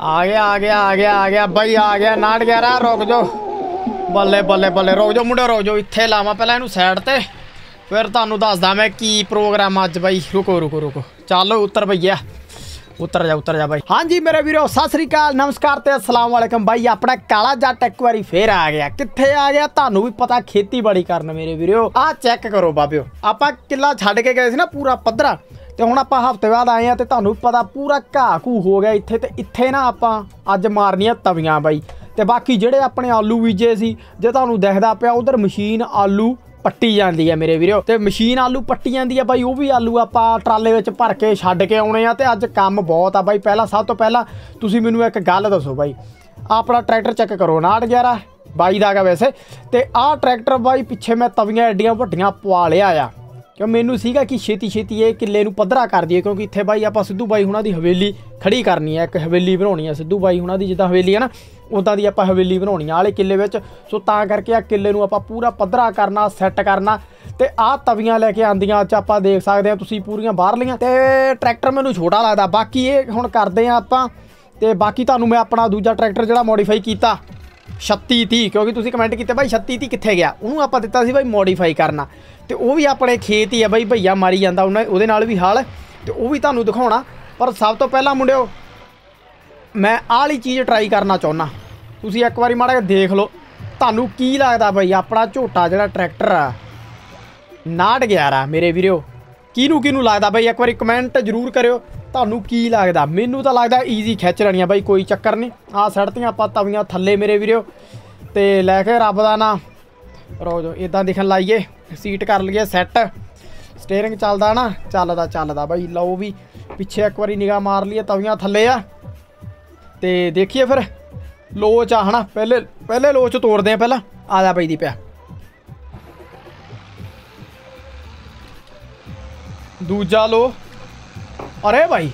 ਆ ਗਿਆ ਆ ਗਿਆ ਆ ਗਿਆ ਆ ਗਿਆ, ਬਾਈ ਆ ਗਿਆ, ਨਾਟ ਗਿਆ ਰਾ ਰੁਕ ਜਾਓ। ਬੱਲੇ ਬੱਲੇ ਬੱਲੇ, ਰੁਕ ਜਾਓ ਮੁੰਡੇ ਰੁਕ ਜਾਓ, ਇੱਥੇ ਲਾਵਾਂ ਪਹਿਲਾਂ ਇਹਨੂੰ ਸਾਈਡ ਤੇ। ਫਿਰ ਤੁਹਾਨੂੰ ਦੱਸਦਾ ਮੈਂ ਕੀ ਪ੍ਰੋਗਰਾਮ ਅੱਜ ਬਾਈ। ਰੁਕੋ ਰੁਕੋ ਰੁਕੋ। ਚੱਲ ਉੱਤਰ ਭਈਆ। ਉੱਤਰ ਜਾ ਉੱਤਰ ਜਾ ਬਾਈ। ਹਾਂਜੀ ਮੇਰੇ ਵੀਰੋ, ਸਤਿ ਸ੍ਰੀ ਅਕਾਲ, ਨਮਸਕਾਰ ਤੇ ਅਸਲਾਮ ਵਾਲੇਕਮ। ਬਾਈ ਆਪਣਾ ਕਾਲਾ ਜੱਟ ਇੱਕ ਵਾਰੀ ਫੇਰ ਆ ਗਿਆ। ਕਿੱਥੇ ਆ ਗਿਆ? ਤੁਹਾਨੂੰ ਵੀ ਪਤਾ ਖੇਤੀਬਾੜੀ ਕਰਨ ਮੇਰੇ ਵੀਰੋ। ਆਹ ਚੈੱਕ ਕਰੋ ਬਾਬਿਓ। ਆਪਾਂ ਕਿੱਲਾ ਛੱਡ ਕੇ ਗਏ ਸੀ ਨਾ ਪੂਰਾ ਪੱਧਰਾ। ਤੇ ਹੁਣ ਆਪਾਂ ਹਫ਼ਤੇ ਬਾਅਦ ਆਏ ਆ ਤੇ ਤੁਹਾਨੂੰ ਪਤਾ ਪੂਰਾ ਘਾਹ ਘੂ ਹੋ ਗਿਆ ਇੱਥੇ ਤੇ ਇੱਥੇ ਨਾ ਆਪਾਂ ਅੱਜ ਮਾਰਨੀਆਂ ਤਵੀਆਂ ਬਾਈ। ਤੇ ਬਾਕੀ ਜਿਹੜੇ ਆਪਣੇ ਆਲੂ ਬੀਜੇ ਸੀ, ਜੇ ਤੁਹਾਨੂੰ ਦਿਖਦਾ ਪਿਆ ਉਧਰ ਮਸ਼ੀਨ ਆਲੂ ਪੱਟੀ ਜਾਂਦੀ ਹੈ ਮੇਰੇ ਵੀਰੋ। ਤੇ ਮਸ਼ੀਨ ਆਲੂ ਪੱਟੀ ਜਾਂਦੀ ਹੈ ਬਾਈ, ਉਹ ਵੀ ਆਲੂ ਆਪਾਂ ਟਰਾਲੇ ਵਿੱਚ ਭਰ ਕੇ ਛੱਡ ਕੇ ਆਉਣੇ ਆ ਤੇ ਅੱਜ ਕੰਮ ਬਹੁਤ ਆ ਬਾਈ। ਪਹਿਲਾਂ ਸਭ ਤੋਂ ਪਹਿਲਾਂ ਤੁਸੀਂ ਮੈਨੂੰ ਇੱਕ ਗੱਲ ਦੱਸੋ ਬਾਈ। ਆਪਣਾ ਟਰੈਕਟਰ ਚੈੱਕ ਕਰੋ 911 ਬਾਈ ਦਾ ਹੈਗਾ ਵੈਸੇ। ਤੇ ਆਹ ਟਰੈਕਟਰ ਬਾਈ, ਪਿੱਛੇ ਮੈਂ ਤਵੀਆਂ ਐਡੀਆਂ ਵੱਡੀਆਂ ਪਵਾ ਲਿਆ ਆ। ਕਿ ਮੈਨੂੰ ਸੀਗਾ ਕਿ ਛੇਤੀ ਛੇਤੀ ਇਹ ਕਿੱਲੇ ਨੂੰ ਪੱਧਰਾ ਕਰ ਦਈਏ, ਕਿਉਂਕਿ ਇੱਥੇ ਬਾਈ ਆਪਾਂ ਸਿੱਧੂ ਬਾਈ ਹੁਣਾਂ ਦੀ ਹਵੇਲੀ ਖੜੀ ਕਰਨੀ ਹੈ, ਇੱਕ ਹਵੇਲੀ ਬਣਾਉਣੀ ਹੈ ਸਿੱਧੂ ਬਾਈ ਹੁਣਾਂ ਦੀ, ਜਿੱਦਾਂ ਹਵੇਲੀ ਹੈ ਨਾ ਉਦਾਂ ਦੀ ਆਪਾਂ ਹਵੇਲੀ ਬਣਾਉਣੀ ਆ ਵਾਲੇ ਕਿੱਲੇ ਵਿੱਚ। ਸੋ ਤਾਂ ਕਰਕੇ ਆ ਕਿੱਲੇ ਨੂੰ ਆਪਾਂ ਪੂਰਾ ਪੱਧਰਾ ਕਰਨਾ ਸੈੱਟ ਕਰਨਾ, ਤੇ ਆਹ ਤਵੀਆਂ ਲੈ ਕੇ ਆਂਦੀਆਂ 'ਚ ਆਪਾਂ ਦੇਖ ਸਕਦੇ ਆ ਤੁਸੀਂ ਪੂਰੀਆਂ ਬਾਹਰਲੀਆਂ। ਤੇ ਟਰੈਕਟਰ ਮੈਨੂੰ ਛੋਟਾ ਲੱਗਦਾ, ਬਾਕੀ ਇਹ ਹੁਣ ਕਰਦੇ ਆ ਆਪਾਂ, ਤੇ ਬਾਕੀ ਤੁਹਾਨੂੰ ਮੈਂ ਆਪਣਾ ਦੂਜਾ ਟਰੈਕਟਰ ਜਿਹੜਾ ਮੋਡੀਫਾਈ ਕੀਤਾ। 36 30 ਕਿਉਂਕਿ ਤੁਸੀਂ ਕਮੈਂਟ ਕੀਤਾ, ਬਾਈ 36 30 ਕਿੱਥੇ ਗਿਆ? ਉਹਨੂੰ ਆਪਾਂ ਦਿੱਤਾ ਸੀ, ਬਾਈ ਮੋਡੀਫਾਈ ਕਰਨਾ। ਤੇ ਉਹ ਵੀ ਆਪਣੇ ਖੇਤ ਹੀ ਆ ਬਾਈ, ਭਈਆ ਮਾਰੀ ਜਾਂਦਾ ਉਹਨਾਂ ਉਹਦੇ ਨਾਲ ਵੀ ਹਾਲ। ਤੇ ਉਹ ਵੀ ਤੁਹਾਨੂੰ ਦਿਖਾਉਣਾ। ਪਰ ਸਭ ਤੋਂ ਪਹਿਲਾਂ ਮੁੰਡਿਓ, ਮੈਂ ਆਹ ਵਾਲੀ ਚੀਜ਼ ਟਰਾਈ ਕਰਨਾ ਚਾਹੁੰਦਾ ਤੁਸੀਂ ਇੱਕ ਵਾਰੀ ਮਾੜਾ ਦੇਖ ਲਓ। ਤੁਹਾਨੂੰ ਕੀ ਲੱਗਦਾ ਬਾਈ, ਆਪਣਾ ਝੋਟਾ ਜਿਹੜਾ ਟਰੈਕਟਰ ਆ 911 ਮੇਰੇ ਵੀਰੋ। ਕਿਹਨੂੰ ਕਿਹਨੂੰ ਲੱਗਦਾ? ਬਾਈ ਇੱਕ ਵਾਰੀ ਕਮੈਂਟ ਜ਼ਰੂਰ ਕਰਿਓ। ਤੁਹਾਨੂੰ ਕੀ ਲੱਗਦਾ? ਮੈਨੂੰ ਤਾਂ ਲੱਗਦਾ ਈਜ਼ੀ ਖਿੱਚ ਲੈਣੀਆਂ ਬਾਈ, ਕੋਈ ਚੱਕਰ ਨਹੀਂ। ਆ ਸੜਤੀਆਂ ਆਪਾਂ ਤਵੀਆਂ ਥੱਲੇ ਮੇਰੇ ਵੀਰੋ। ਤੇ ਲੈ ਕੇ ਰੱਬ ਦਾ ਨਾਂ। ਰੋ ਜੋ ਇਦਾਂ ਦਿਖਣ ਲਾਈਏ। ਸੀਟ ਕਰ ਲਈਏ ਸੈੱਟ ਸਟੀਅਰਿੰਗ ਚੱਲਦਾ ਨਾ, ਚੱਲਦਾ ਚੱਲਦਾ। ਬਾਈ ਲਓ ਵੀ, ਪਿੱਛੇ ਇੱਕ ਵਾਰੀ ਨਿਗਾਹ ਮਾਰ ਲਈਏ, ਤਵੀਆਂ ਥੱਲੇ ਆ। ਤੇ ਦੇਖੀਏ ਫਿਰ। ਲੋਚ ਆ, ਹਨਾ? ਪਹਿਲੇ ਪਹਿਲੇ ਲੋਚ ਤੋੜਦੇ ਆ ਪਹਿਲਾਂ। ਆ ਜਾ ਬਾਈ ਦੀ ਪਿਆ ਦੂਜਾ ਲੋ। ਅਰੇ ਭਾਈ।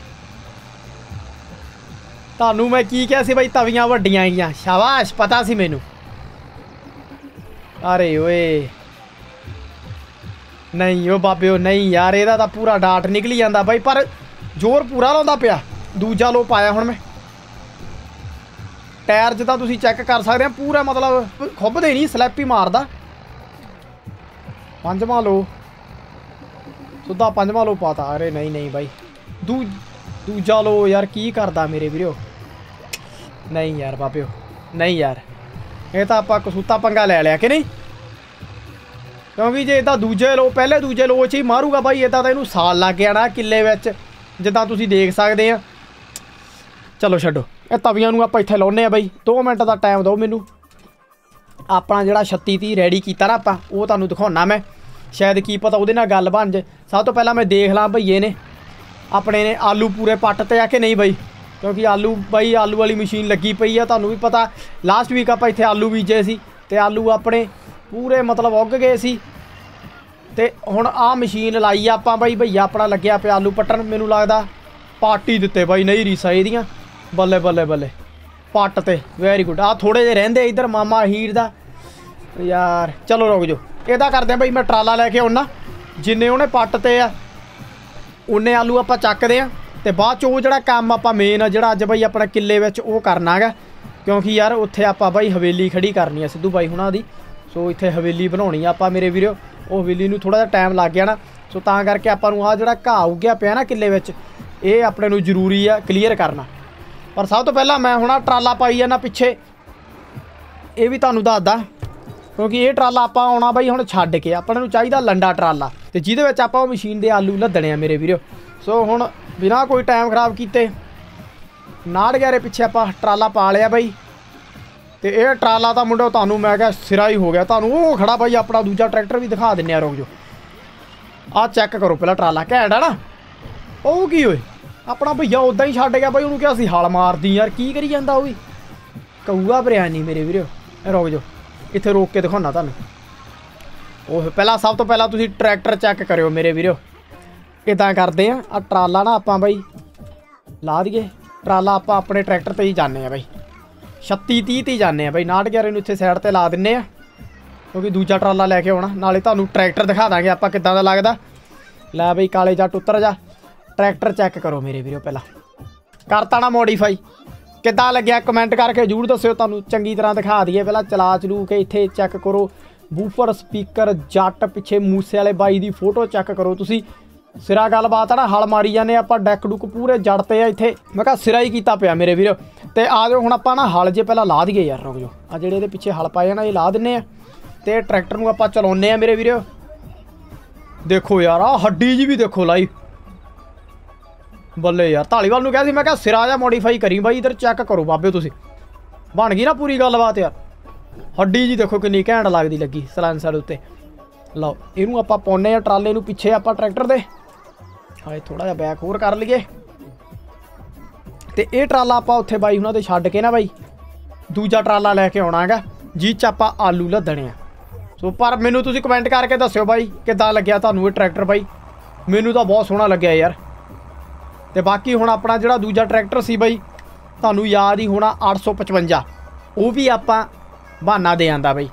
ਤੁਹਾਨੂੰ ਮੈਂ ਕੀ ਕਿਹਾ ਸੀ ਬਾਈ ਤਵੀਆਂ ਵੱਡੀਆਂ ਆਈਆਂ ਸ਼ਾਬਾਸ਼, ਪਤਾ ਸੀ ਮੈਨੂੰ। ਅਰੇ ਓਏ। ਨਹੀਂ ਓ ਬਾਬਿਓ ਨਹੀਂ ਯਾਰ, ਇਹਦਾ ਤਾਂ ਪੂਰਾ ਡਾਟ ਨਿਕਲੀ ਜਾਂਦਾ ਬਾਈ ਪਰ ਜ਼ੋਰ ਪੂਰਾ ਲਾਉਂਦਾ ਪਿਆ। ਦੂਜਾ ਲੋ ਪਾਇਆ ਹੁਣ ਮੈਂ। ਟਾਇਰ ਜਿੱਦਾਂ ਤੁਸੀਂ ਚੈੱਕ ਕਰ ਸਕਦੇ ਆ, ਪੂਰਾ ਮਤਲਬ ਖੁੱਬਦੇ ਨਹੀਂ, ਸਲੈਪ ਹੀ ਮਾਰਦਾ। ਪੰਜਵਾਂ ਲੋ। ਸੁੱਧਾ ਪੰਜਵਾਂ ਲੋ ਪਾਤਾ। ਅਰੇ ਨਹੀਂ ਨਹੀਂ ਬਾਈ। ਦੂ, ਦੂਜਾ ਲੋ ਯਾਰ, ਕੀ ਕਰਦਾ ਮੇਰੇ ਵੀਰੋ? ਨਹੀਂ ਯਾਰ ਬਾਬਿਓ, ਨਹੀਂ ਯਾਰ। ਇਹ ਤਾਂ ਆਪਾਂ ਕਸੂਤਾ ਪੰਗਾ ਲੈ ਲਿਆ ਕਿ ਨਹੀਂ? ਕਿਉਂਕਿ ਜੇ ਇਹਦਾ ਦੂਜੇ ਲੋ, ਪਹਿਲੇ ਦੂਜੇ ਲੋ ਚ ਹੀ ਮਾਰੂਗਾ ਬਾਈ ਇਦਾਂ ਤਾਂ ਇਹਨੂੰ ਸਾਲ ਲੱਗ ਜਾਣਾ ਕਿੱਲੇ ਵਿੱਚ। ਜਿੱਦਾਂ ਤੁਸੀਂ ਦੇਖ ਸਕਦੇ ਆ। ਚਲੋ ਛੱਡੋ। ਇਹ ਤਵੀਆਂ ਨੂੰ ਆਪਾਂ ਇੱਥੇ ਲਾਉਨੇ ਆ ਬਾਈ। 2 ਮਿੰਟ ਦਾ ਟਾਈਮ ਦਿਓ ਮੈਨੂੰ। ਆਪਣਾ ਜਿਹੜਾ 36 30 ਰੈਡੀ ਕੀਤਾ ਨਾ ਆਪਾਂ, ਉਹ ਤੁਹਾਨੂੰ ਦਿਖਾਉਣਾ ਮੈਂ। ਸ਼ਾਇਦ ਕੀ ਪਤਾ ਉਹਦੇ ਨਾਲ ਗੱਲ ਬਣ ਜੇ। ਸਭ ਤੋਂ ਪਹਿਲਾਂ ਮੈਂ ਦੇਖ ਲਾਂ ਭਈਏ ਨੇ। ਆਪਣੇ ਨੇ ਆਲੂ ਪੂਰੇ ਪੱਟ ਤੇ ਆ ਕੇ ਨਹੀਂ ਬਾਈ? ਕਿਉਂਕਿ ਆਲੂ, ਬਾਈ ਆਲੂ ਵਾਲੀ ਮਸ਼ੀਨ ਲੱਗੀ ਪਈ ਆ, ਤੁਹਾਨੂੰ ਵੀ ਪਤਾ। ਲਾਸਟ ਵੀਕ ਆਪਾਂ ਇੱਥੇ ਆਲੂ ਬੀਜੇ ਸੀ ਤੇ ਆਲੂ ਆਪਣੇ ਪੂਰੇ ਮਤਲਬ ਉੱਗ ਗਏ ਸੀ। ਤੇ ਹੁਣ ਆਹ ਮਸ਼ੀਨ ਲਾਈ ਆਪਾਂ ਬਾਈ, ਭਈਆ ਆਪਣਾ ਲੱਗਿਆ ਪਿਆ ਆਲੂ ਪੱਟਣ। ਮੈਨੂੰ ਲੱਗਦਾ ਪਾਰਟੀ ਦਿੱਤੇ ਬਾਈ, ਨਹੀਂ ਰੀਸਾ ਇਹਦੀਆਂ। ਬੱਲੇ ਬੱਲੇ ਬੱਲੇ। ਪੱਟ ਤੇ ਵੈਰੀ ਗੁੱਡ ਆ ਥੋੜੇ ਜਿਹੇ ਰਹਿੰਦੇ ਇੱਧਰ, ਮਾਮਾ ਹੀਰ ਦਾ। ਯਾਰ, ਚਲੋ ਰੁਕ ਜਾਓ। ਇਹਦਾ ਕਰਦੇ ਆ ਬਈ ਮੈਂ ਟਰਾਲਾ ਲੈ ਕੇ ਆਉਣਾ ਜਿੰਨੇ ਉਹਨੇ ਪੱਟ ਤੇ ਆ, ਉਹਨੇ ਆਲੂ ਆਪਾਂ ਚੱਕਦੇ ਆ। ਤੇ ਬਾਅਦ ਚ ਉਹ ਜਿਹੜਾ ਕੰਮ ਆਪਾਂ ਮੇਨ ਜਿਹੜਾ ਅੱਜ ਬਈ ਆਪਣਾ ਕਿੱਲੇ ਵਿੱਚ ਉਹ ਕਰਨਾ ਹੈਗਾ। ਕਿਉਂਕਿ ਯਾਰ ਉੱਥੇ ਆਪਾਂ ਬਾਈ ਹਵੇਲੀ ਖੜੀ ਕਰਨੀ ਆ ਸਿੱਧੂ ਬਾਈ ਹੁਣਾਂ ਦੀ। ਸੋ ਇੱਥੇ ਹਵੇਲੀ ਬਣਾਉਣੀ ਆ ਆਪਾਂ ਮੇਰੇ ਵੀਰੋ। ਉਹ ਹਵੇਲੀ ਨੂੰ ਥੋੜਾ ਜਿਹਾ ਟਾਈਮ ਲੱਗ ਗਿਆ ਨਾ। ਸੋ ਤਾਂ ਕਰਕੇ ਆਪਾਂ ਨੂੰ ਆ ਜਿਹੜਾ ਘਾਹ ਉੱਗਿਆ ਪਿਆ ਨਾ ਕਿੱਲੇ ਵਿੱਚ, ਇਹ ਆਪਣੇ ਨੂੰ ਜ਼ਰੂਰੀ ਆ ਕਲੀਅਰ ਕਰਨਾ। ਪਰ ਸਭ ਤੋਂ ਪਹਿਲਾਂ ਮੈਂ ਹੁਣ ਟਰਾਲਾ ਪਾਈ ਜਾਂਦਾ ਪਿੱਛੇ। ਇਹ ਵੀ ਤੁਹਾਨੂੰ ਦੱਸਦਾ। ਕਿਉਂਕਿ ਇਹ ਟਰਾਲਾ ਆਪਾਂ ਆਉਣਾ ਬਾਈ ਹੁਣ ਛੱਡ ਕੇ, ਆਪਾਂ ਨੂੰ ਚਾਹੀਦਾ ਲੰਡਾ ਟਰਾਲਾ ਤੇ ਜਿਹਦੇ ਵਿੱਚ ਆਪਾਂ ਉਹ ਮਸ਼ੀਨ ਦੇ ਆਲੂ ਲੱਦਣੇ ਆ ਮੇਰੇ ਵੀਰੋ। ਸੋ ਹੁਣ ਬਿਨਾਂ ਕੋਈ ਟਾਈਮ ਖਰਾਬ ਕੀਤੇ, ਨਾੜ ਗਿਆਰੇ ਪਿੱਛੇ ਆਪਾਂ ਟਰਾਲਾ ਪਾ ਲਿਆ ਬਾਈ। ਤੇ ਇਹ ਟਰਾਲਾ ਤਾਂ ਮੁੰਡੋ ਤੁਹਾਨੂੰ ਮੈਂ ਕਿਹਾ ਸਿਰਾ ਹੀ ਹੋ ਗਿਆ। ਤੁਹਾਨੂੰ ਉਹ ਖੜਾ ਬਾਈ ਆਪਣਾ ਦੂਜਾ ਟਰੈਕਟਰ ਵੀ ਦਿਖਾ ਦਿੰਨੇ ਆ, ਰੁਕ ਜੋ ਆਹ ਚੈੱਕ ਕਰੋ ਪਹਿਲਾਂ ਟਰਾਲਾ, ਘੈਂਟ ਆ ਨਾ? ਉਹ ਕੀ ਓਏ? ਆਪਣਾ ਭਈਆ ਉਦਾਂ ਹੀ ਛੱਡ ਗਿਆ ਬਾਈ, ਉਹਨੂੰ ਕਿਹਾ ਸੀ ਹਾਲ ਮਾਰਦੀ ਯਾਰ, ਕੀ ਕਰੀ ਜਾਂਦਾ ਉਹ ਵੀ? ਕਊਆ ਬਿਰਿਆਨੀ ਮੇਰੇ ਵੀਰੋ। ਇਹ ਰੁਕ ਜੋ ਇੱਥੇ ਰੋਕ ਕੇ ਦਿਖਾਉਣਾ ਤੁਹਾਨੂੰ। ਉਹ ਪਹਿਲਾਂ ਸਭ ਤੋਂ ਪਹਿਲਾਂ ਤੁਸੀਂ ਟਰੈਕਟਰ ਚੈੱਕ ਕਰਿਓ ਮੇਰੇ ਵੀਰੋ। ਇਦਾਂ ਕਰਦੇ ਆ? ਆ ਟਰਾਲਾ ਨਾ ਆਪਾਂ ਬਾਈ ਲਾ ਦਈਏ। ਟਰਾਲਾ ਆਪਾਂ ਆਪਣੇ ਟਰੈਕਟਰ ਤੇ ਹੀ ਜਾਂਦੇ ਆ ਬਾਈ। 36 30 ਤੇ ਹੀ ਜਾਂਦੇ ਆ ਬਾਈ। 911 ਨੂੰ ਇੱਥੇ ਸਾਈਡ ਤੇ ਲਾ ਦਿੰਨੇ ਆ। ਕਿਉਂਕਿ ਦੂਜਾ ਟਰਾਲਾ ਲੈ ਕੇ ਆਉਣਾ। ਨਾਲੇ ਤੁਹਾਨੂੰ ਟਰੈਕਟਰ ਦਿਖਾ ਦਾਂਗੇ ਆਪਾਂ ਕਿੱਦਾਂ ਦਾ ਲੱਗਦਾ। ਲੈ ਬਈ ਕਾਲੇ ਜੱਟ ਉੱਤਰ ਜਾ। ਟਰੈਕਟਰ ਚੈੱਕ ਕਰੋ ਮੇਰੇ ਵੀਰੋ ਪਹਿਲਾਂ। ਕਰਤਾ ਨਾ ਮੋਡੀਫਾਈ ਕਿੱਦਾਂ ਲੱਗਿਆ? ਕਮੈਂਟ ਕਰਕੇ ਜਰੂਰ ਦੱਸਿਓ। ਤੁਹਾਨੂੰ ਚੰਗੀ ਤਰ੍ਹਾਂ ਦਿਖਾ ਦਈਏ। ਪਹਿਲਾਂ ਚਲਾ ਚਲੂ ਕੇ ਇੱਥੇ ਚੈੱਕ ਕਰੋ। ਬੂਫਰ ਸਪੀਕਰ ਜੱਟ ਪਿੱਛੇ ਮੂਸੇ ਵਾਲੇ ਬਾਈ ਦੀ ਫੋਟੋ ਚੈੱਕ ਕਰੋ। ਤੁਸੀਂ ਸਿਰਾ ਗੱਲਬਾਤ ਆ ਨਾ, ਹਲ ਮਾਰੀ ਜਾਂਦੇ ਆਪਾਂ, ਡੈਕ ਡੁੱਕ ਪੂਰੇ ਜੜ ਤੇ ਆ ਇੱਥੇ। ਮੈਂ ਕਿਹਾ ਸਿਰਾ ਹੀ ਕੀਤਾ ਪਿਆ ਮੇਰੇ ਵੀਰ। ਤੇ ਆ ਜਾਓ, ਹੁਣ ਆਪਾਂ ਨਾ ਹਲ ਜੇ ਪਹਿਲਾਂ ਲਾ ਦਈਏ ਯਾਰ, ਰੁਕ ਜਾਓ। ਆ ਜਿਹੜੇ ਇਹਦੇ ਪਿੱਛੇ ਹਲ ਪਾਏ ਆ ਨਾ, ਇਹ ਲਾ ਦਿੰਨੇ ਆ। ਤੇ ਟਰੈਕਟਰ ਨੂੰ ਆਪਾਂ ਚਲਾਉਨੇ ਆ ਮੇਰੇ ਵੀਰ। ਦੇਖੋ ਯਾਰ ਆ ਹੱਡੀ ਜੀ ਵੀ ਦੇਖੋ ਲਾਈ। ਬੱਲੇ ਯਾਰ ਢਾਲੀਵਾਲ ਨੂੰ ਕਿਹਾ ਸੀ, ਮੈਂ ਕਿਹਾ ਸਿਰਾ ਜਾਂ ਮੋਡੀਫਾਈ ਕਰੀ, ਬਾਈ ਇਧਰ ਚੈੱਕ ਕਰੋ ਬਾਬੇ ਤੁਸੀਂ। ਬਣ ਗਈ ਨਾ ਪੂਰੀ ਗੱਲਬਾਤ ਯਾਰ। ਹੱਡੀ ਜੀ ਦੇਖੋ ਕਿੰਨੀ ਘੈਂਟ ਲੱਗਦੀ ਲੱਗੀ ਸਲੈਂਸਰ ਉੱਤੇ। ਲਓ, ਇਹਨੂੰ ਆਪਾਂ ਪਾਉਨੇ ਆ ਟਰਾਲੇ ਨੂੰ ਪਿੱਛੇ ਆਪਾਂ ਟਰੈਕਟਰ ਦੇ। ਹਾਏ ਥੋੜਾ ਜਿਹਾ ਬੈਕ ਹੋਰ ਕਰ ਲਈਏ। ਤੇ ਇਹ ਟਰਾਲਾ ਆਪਾਂ ਉੱਥੇ ਬਾਈ ਉਹਨਾਂ ਦੇ ਛੱਡ ਕੇ ਨਾ ਬਾਈ, ਦੂਜਾ ਟਰਾਲਾ ਲੈ ਕੇ ਆਉਣਾਗਾ ਜੀ ਚ ਆਪਾਂ ਆਲੂ ਲੱਦਣੇ ਆ। ਸੋ, ਪਰ ਮੈਨੂੰ ਤੁਸੀਂ ਕਮੈਂਟ ਕਰਕੇ ਦੱਸਿਓ ਬਾਈ, ਕਿੱਦਾਂ ਲੱਗਿਆ ਤੁਹਾਨੂੰ ਇਹ ਟਰੈਕਟਰ ਬਾਈ? ਮੈਨੂੰ ਤਾਂ ਬਹੁਤ ਸੋਹਣਾ ਲੱਗਿਆ ਯਾਰ। ਤੇ ਬਾਕੀ ਹੁਣ ਆਪਣਾ ਜਿਹੜਾ ਦੂਜਾ ਟਰੈਕਟਰ ਸੀ ਬਾਈ, ਤੁਹਾਨੂੰ ਯਾਦ ਹੀ ਹੋਣਾ 855 ਉਹ ਵੀ ਆਪਾਂ ਬਹਾਨਾ ਦੇ ਆਂਦਾ ਬਾਈ।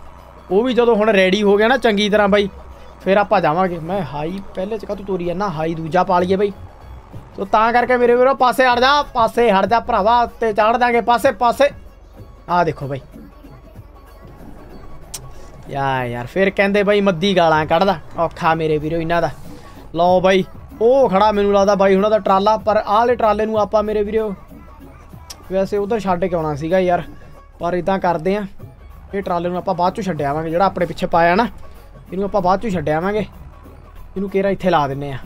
ਉਹ ਵੀ ਜਦੋਂ ਹੁਣ ਰੈਡੀ ਹੋ ਗਿਆ ਨਾ ਚੰਗੀ ਤਰ੍ਹਾਂ ਬਾਈ, ਫਿਰ ਆਪਾਂ ਜਾਵਾਂਗੇ। ਮੈਂ ਹਾਈ ਪਹਿਲੇ ਚ ਕਾ ਤੋਰੀ ਨਾ ਹਾਈ ਦੂਜਾ ਪਾ ਲਈਏ ਬਾਈ। ਸੋ ਤਾਂ ਕਰਕੇ ਮੇਰੇ ਵੀਰੋ ਪਾਸੇ ਹਟ ਜਾ, ਪਾਸੇ ਹਟ ਜਾ ਭਰਾਵਾ ਤੇ ਚਾੜ ਦਾਂਗੇ, ਪਾਸੇ ਪਾਸੇ। ਆ ਦੇਖੋ ਬਾਈ। ਯਾ ਯਾਰ, ਫਿਰ ਕਹਿੰਦੇ ਬਾਈ ਮੱਦੀ ਗਾਲਾਂ ਕੱਢਦਾ, ਔਖਾ ਮੇਰੇ ਵੀਰੋ ਇਹਨਾਂ ਦਾ। ਲਓ ਬਾਈ ਉਹ ਖੜਾ ਮੈਨੂੰ ਲੱਗਦਾ ਬਾਈ ਉਹਨਾਂ ਦਾ ਟਰਾਲਾ, ਪਰ ਆਹ ਵਾਲੇ ਟਰਾਲੇ ਨੂੰ ਆਪਾਂ ਮੇਰੇ ਵੀਰੋ ਵੈਸੇ ਉਧਰ ਛੱਡ ਕੇ ਆਉਣਾ ਸੀਗਾ ਯਾਰ, ਪਰ ਇਦਾਂ ਕਰਦੇ ਆ। ਇਹ ਟਰਾਲੇ ਨੂੰ ਆਪਾਂ ਬਾਅਦ 'ਚੋਂ ਛੱਡ ਆਵਾਂਗੇ, ਜਿਹੜਾ ਆਪਣੇ ਪਿੱਛੇ ਪਾਇਆ ਨਾ, ਇਹਨੂੰ ਆਪਾਂ ਬਾਅਦ 'ਚੋਂ ਛੱਡ ਆਵਾਂਗੇ। ਇਹਨੂੰ ਕੇਰਾ ਇੱਥੇ ਲਾ ਦਿੰਨੇ ਆ।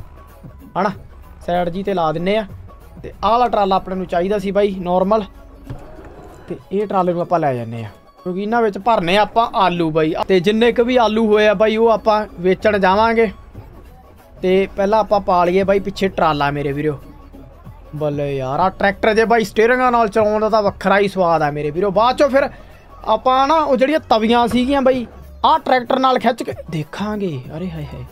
ਹਨਾ? ਸਾਈਡ ਜੀ ਤੇ ਲਾ ਦਿੰਨੇ ਆ। ਤੇ ਆਹ ਵਾਲਾ ਟਰਾਲਾ ਆਪਣੇ ਨੂੰ ਚਾਹੀਦਾ ਸੀ ਬਾਈ ਨਾਰਮਲ ਤੇ ਇਹ ਟਰਾਲੇ ਨੂੰ ਆਪਾਂ ਲੈ ਜਾਂਦੇ ਆ। ਕਿਉਂਕਿ ਇਹਨਾਂ ਵਿੱਚ ਭਰਨੇ ਆਪਾਂ ਆਲੂ ਬਾਈ। ਤੇ ਜਿੰਨੇ ਕੁ ਵੀ ਆਲੂ ਹੋਏ ਆ ਬਾਈ, ਉਹ ਆਪਾਂ ਵੇਚਣ ਜਾਵਾਂਗੇ। ਤੇ ਪਹਿਲਾਂ ਆਪਾਂ ਪਾ ਲਈਏ ਬਾਈ ਪਿੱਛੇ ਟਰਾਲਾ ਮੇਰੇ ਵੀਰੋ। ਬੱਲੇ ਯਾਰ ਆ ਟਰੈਕਟਰ ਜੇ ਬਾਈ ਸਟੀਅਰਿੰਗਾਂ ਨਾਲ ਚਲਾਉਣ ਦਾ ਤਾਂ ਵੱਖਰਾ ਹੀ ਸਵਾਦ ਆ ਮੇਰੇ ਵੀਰੋ। ਬਾਅਦ ਚੋਂ ਫਿਰ ਆਪਾਂ ਨਾ ਉਹ ਜਿਹੜੀਆਂ ਤਵੀਆਂ ਸੀਗੀਆਂ ਬਾਈ ਆਹ ਟਰੈਕਟਰ ਨਾਲ ਖਿੱਚ ਕੇ ਦੇਖਾਂਗੇ। ਅਰੇ ਹਾਏ ਹਾਏ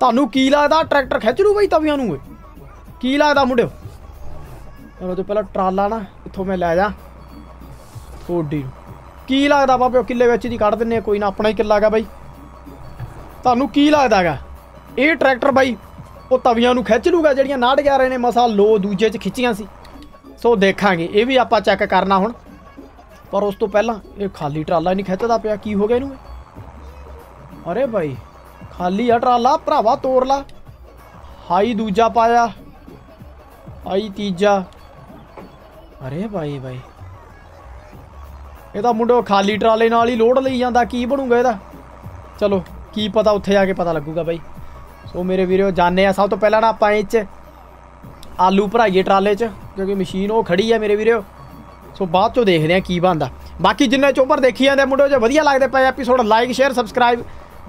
ਤੁਹਾਨੂੰ ਕੀ ਲੱਗਦਾ ਟਰੈਕਟਰ ਖਿੱਚ ਲੂ ਬਾਈ ਤਵੀਆਂ ਨੂੰ ਓਏ? ਕੀ ਲੱਗਦਾ ਮੁੰਡਿਓ? ਚਲੋ ਤੇ ਪਹਿਲਾਂ ਟਰਾਲਾ ਨਾ ਇੱਥੋਂ ਮੈਂ ਲੈ ਜਾ। ਕੋਡੀ ਕੀ ਲੱਗਦਾ ਬਾਬੇ ਉਹ ਕਿੱਲੇ ਵਿੱਚ ਦੀ ਕੱਢ ਦਿੰਨੇ ਆ, ਕੋਈ ਨਾ ਆਪਣਾ ਹੀ ਕਿੱਲਾ ਹੈਗਾ ਬਾਈ। ਤੁਹਾਨੂੰ ਕੀ ਲੱਗਦਾਗਾ ਇਹ ਟਰੈਕਟਰ ਬਾਈ, ਉਹ ਤਵੀਆਂ ਨੂੰ ਖਿੱਚ ਲੂਗਾ ਜਿਹੜੀਆਂ 911 ਨੇ, ਮਸਾ ਲੋ ਦੂਜੇ 'ਚ ਖਿੱਚੀਆਂ ਸੀ। ਸੋ ਦੇਖਾਂਗੇ, ਇਹ ਵੀ ਆਪਾਂ ਚੈੱਕ ਕਰਨਾ ਹੁਣ। ਪਰ ਉਸ ਤੋਂ ਪਹਿਲਾਂ ਇਹ ਖਾਲੀ ਟਰਾਲਾ ਨਹੀਂ ਖਿੱਚਦਾ ਪਿਆ, ਕੀ ਹੋ ਗਿਆ ਇਹਨੂੰ? ਅਰੇ ਬਾਈ, ਖਾਲੀ ਆ ਟਰਾਲਾ, ਭਰਾਵਾ ਤੋੜ ਲਾ। ਹਾਈ ਦੂਜਾ ਪਾਇਆ, ਆਈ ਤੀਜਾ। ਅਰੇ ਬਾਈ ਬਾਈ। ਇਹਦਾ ਮੁੰਡੋ ਖਾਲੀ ਟਰਾਲੇ ਨਾਲ ਹੀ ਲੋਡ ਲਈ ਜਾਂਦਾ, ਕੀ ਬਣੂਗਾ ਇਹਦਾ? ਚਲੋ, ਕੀ ਪਤਾ ਉੱਥੇ ਜਾ ਕੇ ਪਤਾ ਲੱਗੂਗਾ ਬਾਈ। ਸੋ ਮੇਰੇ ਵੀਰੋ, ਜਾਣੇ ਆ ਸਭ ਤੋਂ ਪਹਿਲਾਂ ਨਾ ਆਪਾਂ ਇਹ ਚ ਆਲੂ ਭਰਾਈਏ ਟਰਾਲੇ 'ਚ, ਕਿਉਂਕਿ ਮਸ਼ੀਨ ਉਹ ਖੜੀ ਆ ਮੇਰੇ ਵੀਰੋ। ਸੋ ਬਾਅਦ ਚੋਂ ਦੇਖਦੇ ਆ ਕੀ ਬਣਦਾ। ਬਾਕੀ ਜਿੰਨੇ ਚੋਪਰ ਦੇਖੀ ਜਾਂਦੇ ਮੁੰਡੋ ਜੇ ਵਧੀਆ ਲੱਗਦੇ ਪਏ ਐਪੀਸੋਡ ਲਾਈਕ ਸ਼ੇਅਰ ਸਬਸਕ੍ਰਾਈਬ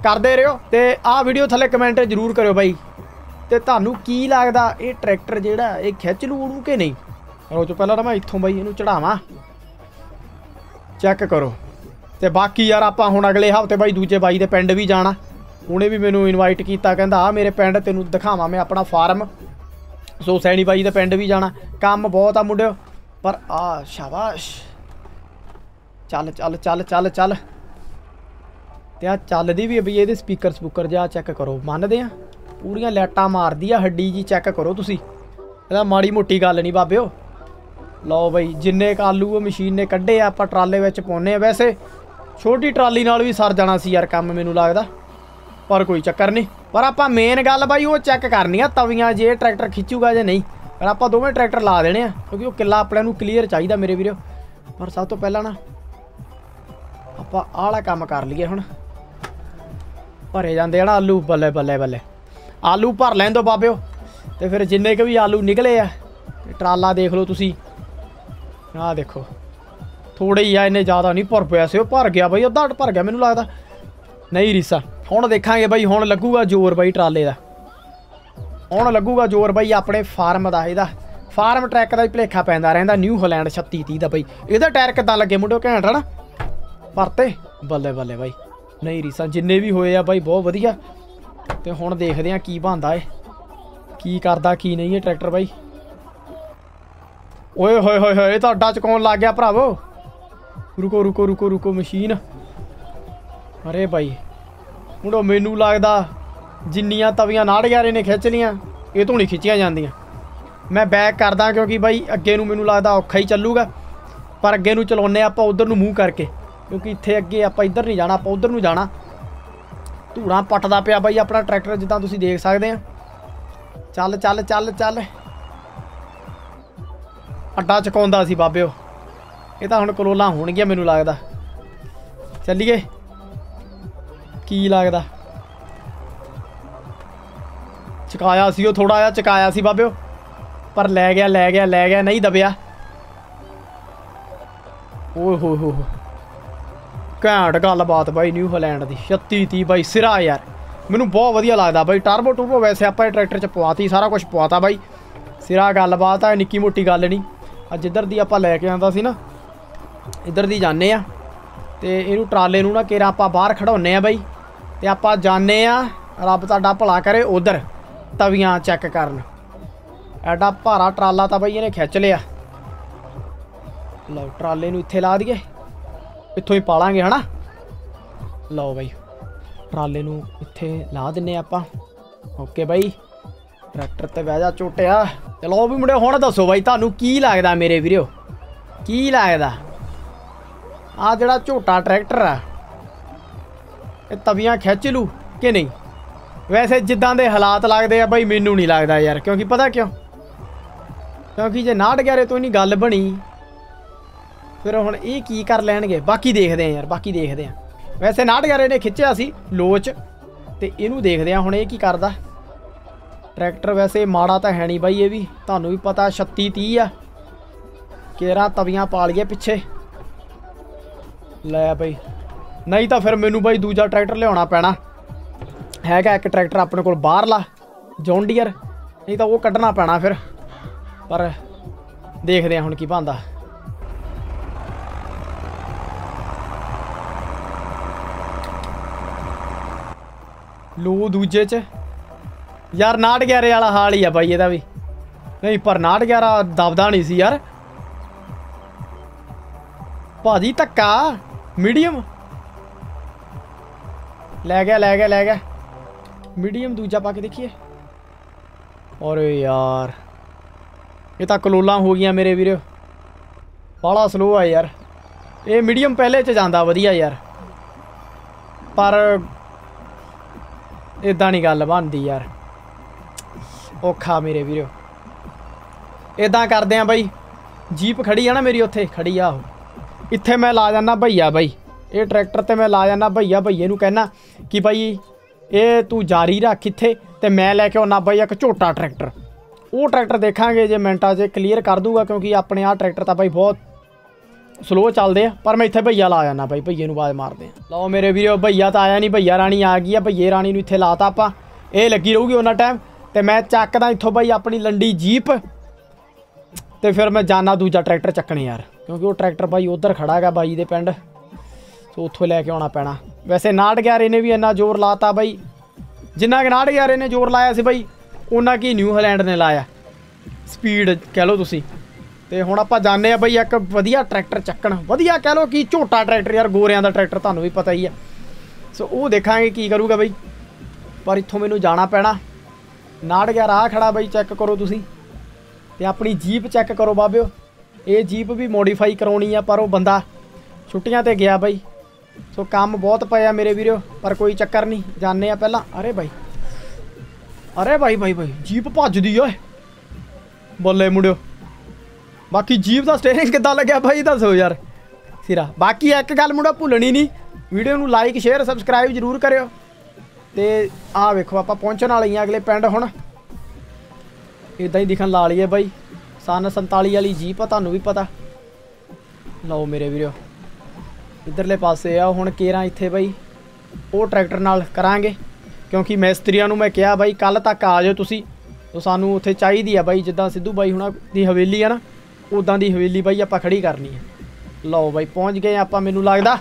ਕਰਦੇ ਰਹੋ ਤੇ ਆਹ ਵੀਡੀਓ ਥੱਲੇ ਕਮੈਂਟ ਜ਼ਰੂਰ ਕਰਿਓ ਬਾਈ। ਤੇ ਤੁਹਾਨੂੰ ਕੀ ਲੱਗਦਾ ਇਹ ਟਰੈਕਟਰ ਜਿਹੜਾ, ਇਹ ਖਿੱਚ ਲੂ ਉਹਨੂੰ ਕਿ ਨਹੀਂ? ਰੋ ਤੋਂ ਪਹਿਲਾਂ ਨਾ ਮੈਂ ਇੱਥੋਂ ਬਾਈ ਇਹਨੂੰ ਚੜਾਵਾਂ। ਚੈੱਕ ਕਰੋ। ਤੇ ਬਾਕੀ ਯਾਰ ਆਪਾਂ ਹੁਣ ਅਗਲੇ ਹਫ਼ਤੇ ਬਾਈ ਦੂਜੇ ਬਾਈ ਦੇ ਪਿੰਡ ਵੀ ਜਾਣਾ। ਉਹਨੇ ਵੀ ਮੈਨੂੰ ਇਨਵਾਈਟ ਕੀਤਾ, ਕਹਿੰਦਾ ਆ ਮੇਰੇ ਪਿੰਡ, ਤੈਨੂੰ ਦਿਖਾਵਾਂ ਮੈਂ ਆਪਣਾ ਫਾਰਮ ਸੋ ਸੈਣੀ ਬਾਈ ਦੇ ਪਿੰਡ ਵੀ ਜਾਣਾ। ਕੰਮ ਬਹੁਤ ਆ ਮੁੰਡਿਓ, ਪਰ ਆ ਸ਼ਾਬਾਸ਼। ਚੱਲ ਚੱਲ ਚੱਲ ਚੱਲ ਚੱਲ। ਤੇ ਆ ਚੱਲਦੀ ਵੀ ਬਈ, ਇਹਦੇ ਸਪੀਕਰ ਸਪੂਕਰ ਜਾ ਚੈੱਕ ਕਰੋ, ਮੰਨਦੇ ਆ? ਪੂਰੀਆਂ ਲੈਟਾਂ ਮਾਰਦੀ ਆ ਹੱਡੀ ਜੀ ਚੈੱਕ ਕਰੋ ਤੁਸੀਂ। ਇਹਦਾ ਮਾੜੀ ਮੋਟੀ ਗੱਲ ਨਹੀਂ ਬਾਬਿਓ। ਲਓ ਬਈ, ਜਿੰਨੇ ਕ ਆਲੂ ਮਸ਼ੀਨ ਨੇ ਕੱਢੇ ਆ, ਆਪਾਂ ਟਰਾਲੇ ਵਿੱਚ ਪਾਉਨੇ ਆ। ਵੈਸੇ ਛੋਟੀ ਟਰਾਲੀ ਨਾਲ ਵੀ ਸਰ ਜਾਣਾ ਸੀ ਯਾਰ, ਕੰਮ ਮੈਨੂੰ ਲੱਗਦਾ। ਪਰ ਕੋਈ ਚੱਕਰ ਨਹੀਂ। ਪਰ ਆਪਾਂ ਮੇਨ ਗੱਲ ਬਾਈ ਉਹ ਚੈੱਕ ਕਰਨੀ ਆ, ਤਵੀਆਂ ਜੇ ਟਰੈਕਟਰ ਖਿੱਚੂਗਾ ਜਾਂ ਨਹੀਂ। ਪਰ ਆਪਾਂ ਦੋਵੇਂ ਟਰੈਕਟਰ ਲਾ ਦੇਣੇ ਆ, ਕਿਉਂਕਿ ਉਹ ਕਿੱਲਾ ਆਪਣਿਆਂ ਨੂੰ ਕਲੀਅਰ ਚਾਹੀਦਾ ਮੇਰੇ ਵੀਰੋ। ਪਰ ਸਭ ਤੋਂ ਪਹਿਲਾਂ ਨਾ, ਆਪਾਂ ਆਲਾ ਕੰਮ ਕਰ ਲਈਏ ਹੁਣ। ਭਰੇ ਜਾਂਦੇ ਆ ਨਾ ਆਲੂ, ਬੱਲੇ ਬੱਲੇ ਬੱਲੇ। ਆਲੂ ਭਰ ਲੈਣ ਦੋ ਬਾਬਿਓ, ਤੇ ਫਿਰ ਜਿੰਨੇ ਕੁ ਵੀ ਆਲੂ ਨਿਕਲੇ ਆ ਟਰਾਲਾ ਦੇਖ ਲਓ ਤੁਸੀਂ। ਆਹ ਦੇਖੋ ਥੋੜੇ ਹੀ ਆ, ਇੰਨੇ ਜ਼ਿਆਦਾ ਨਹੀਂ ਭਰ ਪਿਆ ਸੀ, ਉਹ ਭਰ ਗਿਆ ਬਾਈ, ਅੱਧਾ ਭਰ ਗਿਆ ਮੈਨੂੰ ਲੱਗਦਾ। ਨਹੀਂ ਰੀਸਾ। ਹੁਣ ਦੇਖਾਂਗੇ ਬਾਈ, ਹੁਣ ਲੱਗੂਗਾ ਜ਼ੋਰ ਬਾਈ ਟਰਾਲੇ ਦਾ। ਹੁਣ ਲੱਗੂਗਾ ਜ਼ੋਰ ਬਾਈ ਆਪਣੇ ਫਾਰਮ ਦਾ, ਇਹਦਾ। ਫਾਰਮ ਟਰੈਕ ਦਾ ਹੀ ਭਲੇਖਾ ਪੈਂਦਾ ਰਹਿੰਦਾ, ਨਿਊ ਹੋਲੈਂਡ 36 30 ਦਾ ਬਾਈ। ਇਹਦਾ ਟਾਇਰ ਕਿੱਦਾਂ ਲੱਗੇ ਮੁੰਡੋ ਘੈਂਟ ਹਨਾ? ਪਰਤੇ ਬੱਲੇ ਬੱਲੇ ਬਾਈ। ਨਹੀਂ ਰੀਸਾਂ, ਜਿੰਨੇ ਵੀ ਹੋਏ ਆ ਬਾਈ, ਬਹੁਤ ਵਧੀਆ। ਤੇ ਹੁਣ ਦੇਖਦੇ ਆ ਕੀ ਬਣਦਾ ਏ ਕੀ ਕਰਦਾ, ਕੀ ਨਹੀਂ ਇਹ ਟਰੈਕਟਰ ਬਾਈ। ਓਏ, ਹੋਏ ਹੋਏ ਹੋਏ, ਇਹ ਤਾਂ ਅੱਡਾ ਚਕਾਉਣ ਲੱਗ ਗਿਆ ਭਰਾਵੋ। ਰੁਕੋ ਰੁਕੋ ਰੁਕੋ ਰੁਕੋ, ਮਸ਼ੀਨ। ਅਰੇ ਬਾਈ ਮੁੰਡੋ, ਮੈਨੂੰ ਲੱਗਦਾ ਜਿੰਨੀਆਂ ਤਵੀਆਂ ਨਾੜ ਨੇ, ਖਿੱਚ ਲੀਆਂ ਇਹ ਤੋਂ ਨਹੀਂ ਖਿੱਚੀਆਂ ਜਾਂਦੀਆਂ। ਮੈਂ ਬੈਕ ਕਰਦਾ ਕਿਉਂਕਿ ਬਾਈ ਅੱਗੇ ਨੂੰ ਮੈਨੂੰ ਲੱਗਦਾ ਔਖਾ ਹੀ ਚੱਲੂਗਾ, ਪਰ ਅੱਗੇ ਨੂੰ ਚਲਾਉਨੇ ਆਪਾਂ ਉਧਰ ਨੂੰ ਮੂੰਹ ਕਰਕੇ, ਕਿਉਂਕਿ ਇੱਥੇ ਅੱਗੇ ਆਪਾਂ ਇੱਧਰ ਨਹੀਂ ਜਾਣਾ, ਆਪਾਂ ਉਧਰ ਨੂੰ ਜਾਣਾ। ਧੂੜਾਂ ਪੱਟਦਾ ਪਿਆ ਬਾਈ ਆਪਣਾ ਟਰੈਕਟਰ ਜਿੱਦਾਂ ਤੁਸੀਂ ਦੇਖ ਸਕਦੇ ਆ ਚੱਲ ਚੱਲ ਚੱਲ ਚੱਲ। ਅੱਡਾ ਚਕਾਉਂਦਾ ਸੀ ਬਾਬਿਓ। ਇਹ ਤਾਂ ਹੁਣ ਕਲੋਲਾਂ ਹੋਣਗੀਆਂ ਮੈਨੂੰ ਲੱਗਦਾ। ਚੱਲੀਏ। ਕੀ ਲੱਗਦਾ? ਚਕਾਇਆ ਸੀ ਉਹ ਥੋੜਾ ਜਿਹਾ ਚਕਾਇਆ ਸੀ ਬਾਬਿਓ। ਪਰ ਲੈ ਗਿਆ ਲੈ ਗਿਆ ਲੈ ਗਿਆ, ਨਹੀਂ ਦਬਿਆ। ਓਏ ਹੋਏ ਹੋਏ ਘੈਂਟ ਗੱਲਬਾਤ ਬਾਈ ਨਿਊ ਹਾਲੈਂਡ ਦੀ। 36 30 ਬਾਈ, ਸਿਰਾ ਯਾਰ। ਮੈਨੂੰ ਬਹੁਤ ਵਧੀਆ ਲੱਗਦਾ ਬਾਈ। ਟਰਬੋ ਟੂਰਬੋ ਵੈਸੇ ਆਪਾਂ ਇਹ ਟਰੈਕਟਰ ਚ ਪਵਾਤੀ, ਸਾਰਾ ਕੁਝ ਪਵਾਤਾ ਬਾਈ। ਸਿਰਾ ਗੱਲਬਾਤ ਆ, ਨਿੱਕੀ ਮੋਟੀ ਗੱਲ ਨਹੀਂ। ਅੱਜ ਇੱਧਰ ਦੀ ਆਪਾਂ ਲੈ ਕੇ ਆਂਦਾ ਸੀ ਨਾ, ਇੱਧਰ ਦੀ ਜਾਂਦੇ ਆ। ਤੇ ਇਹਨੂੰ ਟਰਾਲੇ ਨੂੰ ਨਾ ਕੇਰਾ ਆਪਾਂ ਬਾਹਰ ਖੜਾਉਨੇ ਆ ਬਾਈ। ਤੇ ਆਪਾਂ ਜਾਣੇ ਆ, ਰੱਬ ਤੁਹਾਡਾ ਭਲਾ ਕਰੇ ਉਧਰ, ਤਵੀਆਂ ਚੈੱਕ ਕਰਨ। ਐਡਾ ਭਾਰਾ ਟਰਾਲਾ ਤਾਂ ਬਾਈ ਇਹਨੇ ਖਿੱਚ ਲਿਆ। ਲਓ, ਟਰਾਲੇ ਨੂੰ ਇੱਥੇ ਲਾ ਦਈਏ। ਇੱਥੋਂ ਹੀ ਪਾਲਾਂਗੇ, ਹਨਾ? ਲਓ ਬਾਈ, ਟਰਾਲੇ ਨੂੰ ਇੱਥੇ ਲਾ ਦਿੰਨੇ ਆਪਾਂ। ਓਕੇ ਬਾਈ, ਟਰੈਕਟਰ ਤੇ ਬਹਿ ਜਾ ਝੋਟਿਆ। ਚਲੋ ਵੀ ਮੁੰਡੇ ਹੁਣ ਦੱਸੋ ਬਾਈ, ਤੁਹਾਨੂੰ ਕੀ ਲੱਗਦਾ ਮੇਰੇ ਵੀਰੋ ਕੀ ਲੱਗਦਾ? ਆ ਜਿਹੜਾ ਝੋਟਾ ਟਰੈਕਟਰ ਆ ਇਹ ਤਵੀਆਂ ਖਿੱਚ ਲੂ ਕਿ ਨਹੀਂ? ਵੈਸੇ ਜਿੱਦਾਂ ਦੇ ਹਾਲਾਤ ਲੱਗਦੇ ਆ ਬਾਈ ਮੈਨੂੰ ਨਹੀਂ ਲੱਗਦਾ ਯਾਰ, ਕਿਉਂਕਿ ਪਤਾ ਕਿਉਂ? ਕਿਉਂਕਿ ਜੇ 911 ਤੋਂ ਨਹੀਂ ਗੱਲ ਬਣੀ, ਫਿਰ ਹੁਣ ਇਹ ਕੀ ਕਰ ਲੈਣਗੇ? ਬਾਕੀ ਦੇਖਦੇ ਆ ਯਾਰ, ਬਾਕੀ ਦੇਖਦੇ ਆ। ਵੈਸੇ 911 ਨੇ ਖਿੱਚਿਆ ਸੀ ਲੋਚ, ਤੇ ਇਹਨੂੰ ਦੇਖਦੇ ਆ ਹੁਣ ਇਹ ਕੀ ਕਰਦਾ। ਟਰੈਕਟਰ ਵੈਸੇ ਮਾੜਾ ਤਾਂ ਹੈ ਨਹੀਂ ਬਾਈ ਇਹ ਵੀ, ਤੁਹਾਨੂੰ ਵੀ ਪਤਾ 36 30 ਆ। ਕੇਰਾ ਤਵੀਆਂ ਪਾ ਲਈਏ ਪਿੱਛੇ। ਲੈ ਬਾਈ ਨਹੀਂ ਤਾਂ ਫਿਰ ਮੈਨੂੰ ਬਾਈ ਦੂਜਾ ਟਰੈਕਟਰ ਲਿਆਉਣਾ ਪੈਣਾ। ਹੈਗਾ ਇੱਕ ਟਰੈਕਟਰ ਆਪਣੇ ਕੋਲ ਬਾਹਰਲਾ ਜੌਨ ਡੀਅਰ ਨਹੀਂ ਤਾਂ ਉਹ ਕੱਢਣਾ ਪੈਣਾ ਫਿਰ। ਪਰ ਦੇਖਦੇ ਆ ਹੁਣ ਕੀ ਬਣਦਾ। ਲੋ ਦੂਜੇ ਚ। ਯਾਰ 911 ਵਾਲਾ ਹਾਲ ਹੀ ਆ ਬਾਈ ਇਹਦਾ ਵੀ। ਨਹੀਂ, ਪਰ 911 ਦਬਦਾ ਨਹੀਂ ਸੀ ਯਾਰ। ਭਾਜੀ ਧੱਕਾ ਮੀਡੀਅਮ ਲੈ ਗਿਆ ਲੈ ਗਿਆ ਲੈ ਗਿਆ। ਮੀਡੀਅਮ ਦੂਜਾ ਪਾ ਕੇ ਦੇਖੀਏ। ਅਰੇ ਯਾਰ, ਇਹ ਤਾਂ ਕਲੋਲਾਂ ਹੋ ਗਈਆਂ ਮੇਰੇ ਵੀਰੋ। ਬਾਲਾ ਸਲੋ ਆ ਯਾਰ। ਇਹ ਮੀਡੀਅਮ ਪਹਿਲੇ ਚ ਜਾਂਦਾ, ਵਧੀਆ ਯਾਰ। ਪਰ ਇਦਾਂ ਨਹੀਂ ਗੱਲ ਬਣਦੀ ਯਾਰ। ਔਖਾ ਮੇਰੇ ਵੀਰੋ। ਇਦਾਂ ਕਰਦੇ ਆ ਬਾਈ। ਜੀਪ ਖੜੀ ਆ ਨਾ ਮੇਰੀ ਉੱਥੇ, ਖੜੀ ਆ ਉਹ। ਇੱਥੇ ਮੈਂ ਲਾ ਜਾਣਾ ਭਈਆ ਬਾਈ। ਇਹ ਟਰੈਕਟਰ ਤੇ ਮੈਂ ਲਾ ਜਾਣਾ ਭਈਆ ਭਈਏ ਨੂੰ ਕਹਿਣਾ ਕਿ ਬਾਈ ਇਹ ਤੂੰ ਜਾਰੀ ਰੱਖ ਇੱਥੇ ਤੇ ਮੈਂ ਲੈ ਕੇ ਆਉਣਾ ਬਾਈ ਇੱਕ ਝੋਟਾ ਟਰੈਕਟਰ। ਉਹ ਟਰੈਕਟਰ ਦੇਖਾਂਗੇ, ਜੇ ਮਿੰਟਾਂ 'ਚ ਕਲੀਅਰ ਕਰ ਦੂਗਾ, ਕਿਉਂਕਿ ਆਪਣੇ ਆਹ ਟਰੈਕਟਰ ਤਾਂ ਭਾਈ ਬਹੁਤ ਸਲੋ ਚੱਲਦੇ ਆ। ਪਰ ਮੈਂ ਇੱਥੇ ਭਈਆ ਲਾ ਜਾਣਾ ਬਾਈ ਭਈਏ ਨੂੰ ਆਵਾਜ਼ ਮਾਰਦੇ ਆ। ਲਓ ਮੇਰੇ ਵੀਰੋ, ਭਈਆ ਤਾਂ ਆਇਆ ਨਹੀਂ, ਭਈਆ ਰਾਣੀ ਆ ਗਈ ਆ, ਭਈਏ ਰਾਣੀ ਨੂੰ ਇੱਥੇ ਲਾਤਾ ਆਪਾਂ। ਇਹ ਲੱਗੀ ਰਹੂਗੀ ਉਹਨਾਂ ਟਾਈਮ ਤੇ ਮੈਂ ਚੱਕਦਾ ਇੱਥੋਂ ਬਾਈ ਆਪਣੀ ਲੰਡੀ ਜੀਪ ਤੇ ਫਿਰ ਮੈਂ ਜਾਣਾ ਦੂਜਾ ਟਰੈਕਟਰ ਚੱਕਣੇ ਯਾਰ, ਕਿਉਂਕਿ ਉਹ ਟਰੈਕਟਰ ਭਾਈ ਉਧਰ ਖੜਾ ਹੈਗਾ ਬਾਈ ਦੇ ਪਿੰਡ। ਸੋ ਉੱਥੋਂ ਲੈ ਕੇ ਆਉਣਾ ਪੈਣਾ। ਵੈਸੇ 911 ਨੇ ਵੀ ਇੰਨਾ ਜ਼ੋਰ ਲਾਤਾ ਬਾਈ। ਜਿੰਨਾ ਕਿ 911 ਨੇ ਜ਼ੋਰ ਲਾਇਆ ਸੀ ਬਾਈ ਉਹਨਾਂ ਕੀ ਨਿਊ ਹਾਲੈਂਡ ਨੇ ਲਾਇਆ। ਸਪੀਡ ਕਹਿ ਲਓ ਤੁਸੀਂ। ਤੇ ਹੁਣ ਆਪਾਂ ਜਾਣੇ ਆ ਬਈ ਇੱਕ ਵਧੀਆ ਟਰੈਕਟਰ ਚੱਕਣ। ਵਧੀਆ ਕਹਿ ਲਓ ਕਿ ਝੋਟਾ ਟਰੈਕਟਰ ਯਾਰ, ਗੋਰਿਆਂ ਦਾ ਟਰੈਕਟਰ ਤੁਹਾਨੂੰ ਵੀ ਪਤਾ ਹੀ ਆ। ਸੋ ਉਹ ਦੇਖਾਂਗੇ ਕੀ ਕਰੂਗਾ ਬਈ। ਪਰ ਇੱਥੋਂ ਮੈਨੂੰ ਜਾਣਾ ਪੈਣਾ। 911 ਆ ਖੜਾ ਬਈ ਚੈੱਕ ਕਰੋ ਤੁਸੀਂ। ਤੇ ਆਪਣੀ ਜੀਪ ਚੈੱਕ ਕਰੋ ਬਾਬਿਓ। ਇਹ ਜੀਪ ਵੀ ਮੋਡੀਫਾਈ ਕਰਾਉਣੀ ਆ, ਪਰ ਉਹ ਬੰਦਾ ਛੁੱਟੀਆਂ ਤੇ ਗਿਆ ਬਈ। ਸੋ ਕੰਮ ਬਹੁਤ ਪਿਆ ਮੇਰੇ ਵੀਰੋ, ਪਰ ਕੋਈ ਚੱਕਰ ਨਹੀਂ ਜਾਣੇ ਆ ਪਹਿਲਾਂ। ਅਰੇ ਬਾਈ। ਅਰੇ ਬਾਈ ਬਾਈ ਬਾਈ, ਜੀਪ ਭੱਜਦੀ ਓਏ। ਬੱਲੇ ਮੁੰਡਿਓ। ਬਾਕੀ ਜੀਪ ਦਾ ਸਟੀਅਰਿੰਗ ਕਿੱਦਾਂ ਲੱਗਿਆ ਬਾਈ, ਦੱਸੋ ਯਾਰ। ਸਿਰਾ, ਬਾਕੀ ਇੱਕ ਗੱਲ ਮੁੰਡਾ ਭੁੱਲਣੀ ਨਹੀਂ। ਵੀਡੀਓ ਨੂੰ ਲਾਈਕ ਸ਼ੇਅਰ ਸਬਸਕ੍ਰਾਈਬ ਜਰੂਰ ਕਰਿਓ। ਤੇ ਆਹ ਵੇਖੋ, ਆਪਾਂ ਪਹੁੰਚਣ ਵਾਲੇ ਹਾਂ ਅਗਲੇ ਪਿੰਡ ਹੁਣ। ਇਦਾਂ ਹੀ ਦਿਖਣ ਲਾ ਲਈਏ ਬਾਈ। ਸਨ 47 ਵਾਲੀ ਜੀਪ ਆ, ਤੁਹਾਨੂੰ ਵੀ ਪਤਾ। ਲਓ ਮੇਰੇ ਵੀਰੋ। ਇਧਰਲੇ ਪਾਸੇ ਆ, ਹੁਣ ਕੇਰਾਂ ਇੱਥੇ ਬਾਈ। ਉਹ ਟਰੈਕਟਰ ਨਾਲ ਕਰਾਂਗੇ, ਕਿਉਂਕਿ ਮਿਸਤਰੀਆਂ ਨੂੰ ਮੈਂ ਕਿਹਾ ਬਾਈ ਕੱਲ ਤੱਕ ਆ ਜਾਓ ਤੁਸੀਂ। ਤੋ ਸਾਨੂੰ ਉੱਥੇ ਚਾਹੀਦੀ ਆ ਬਾਈ, ਜਿੱਦਾਂ ਸਿੱਧੂ ਬਾਈ ਹੁਣਾਂ ਦੀ ਹਵੇਲੀ ਆ ਨਾ ਉਦਾਂ ਦੀ ਹਵੇਲੀ ਬਾਈ ਆਪਾਂ ਖੜੀ ਕਰਨੀ ਹੈ ਲਓ ਬਾਈ, ਪਹੁੰਚ ਗਏ ਆਪਾਂ ਮੈਨੂੰ ਲੱਗਦਾ।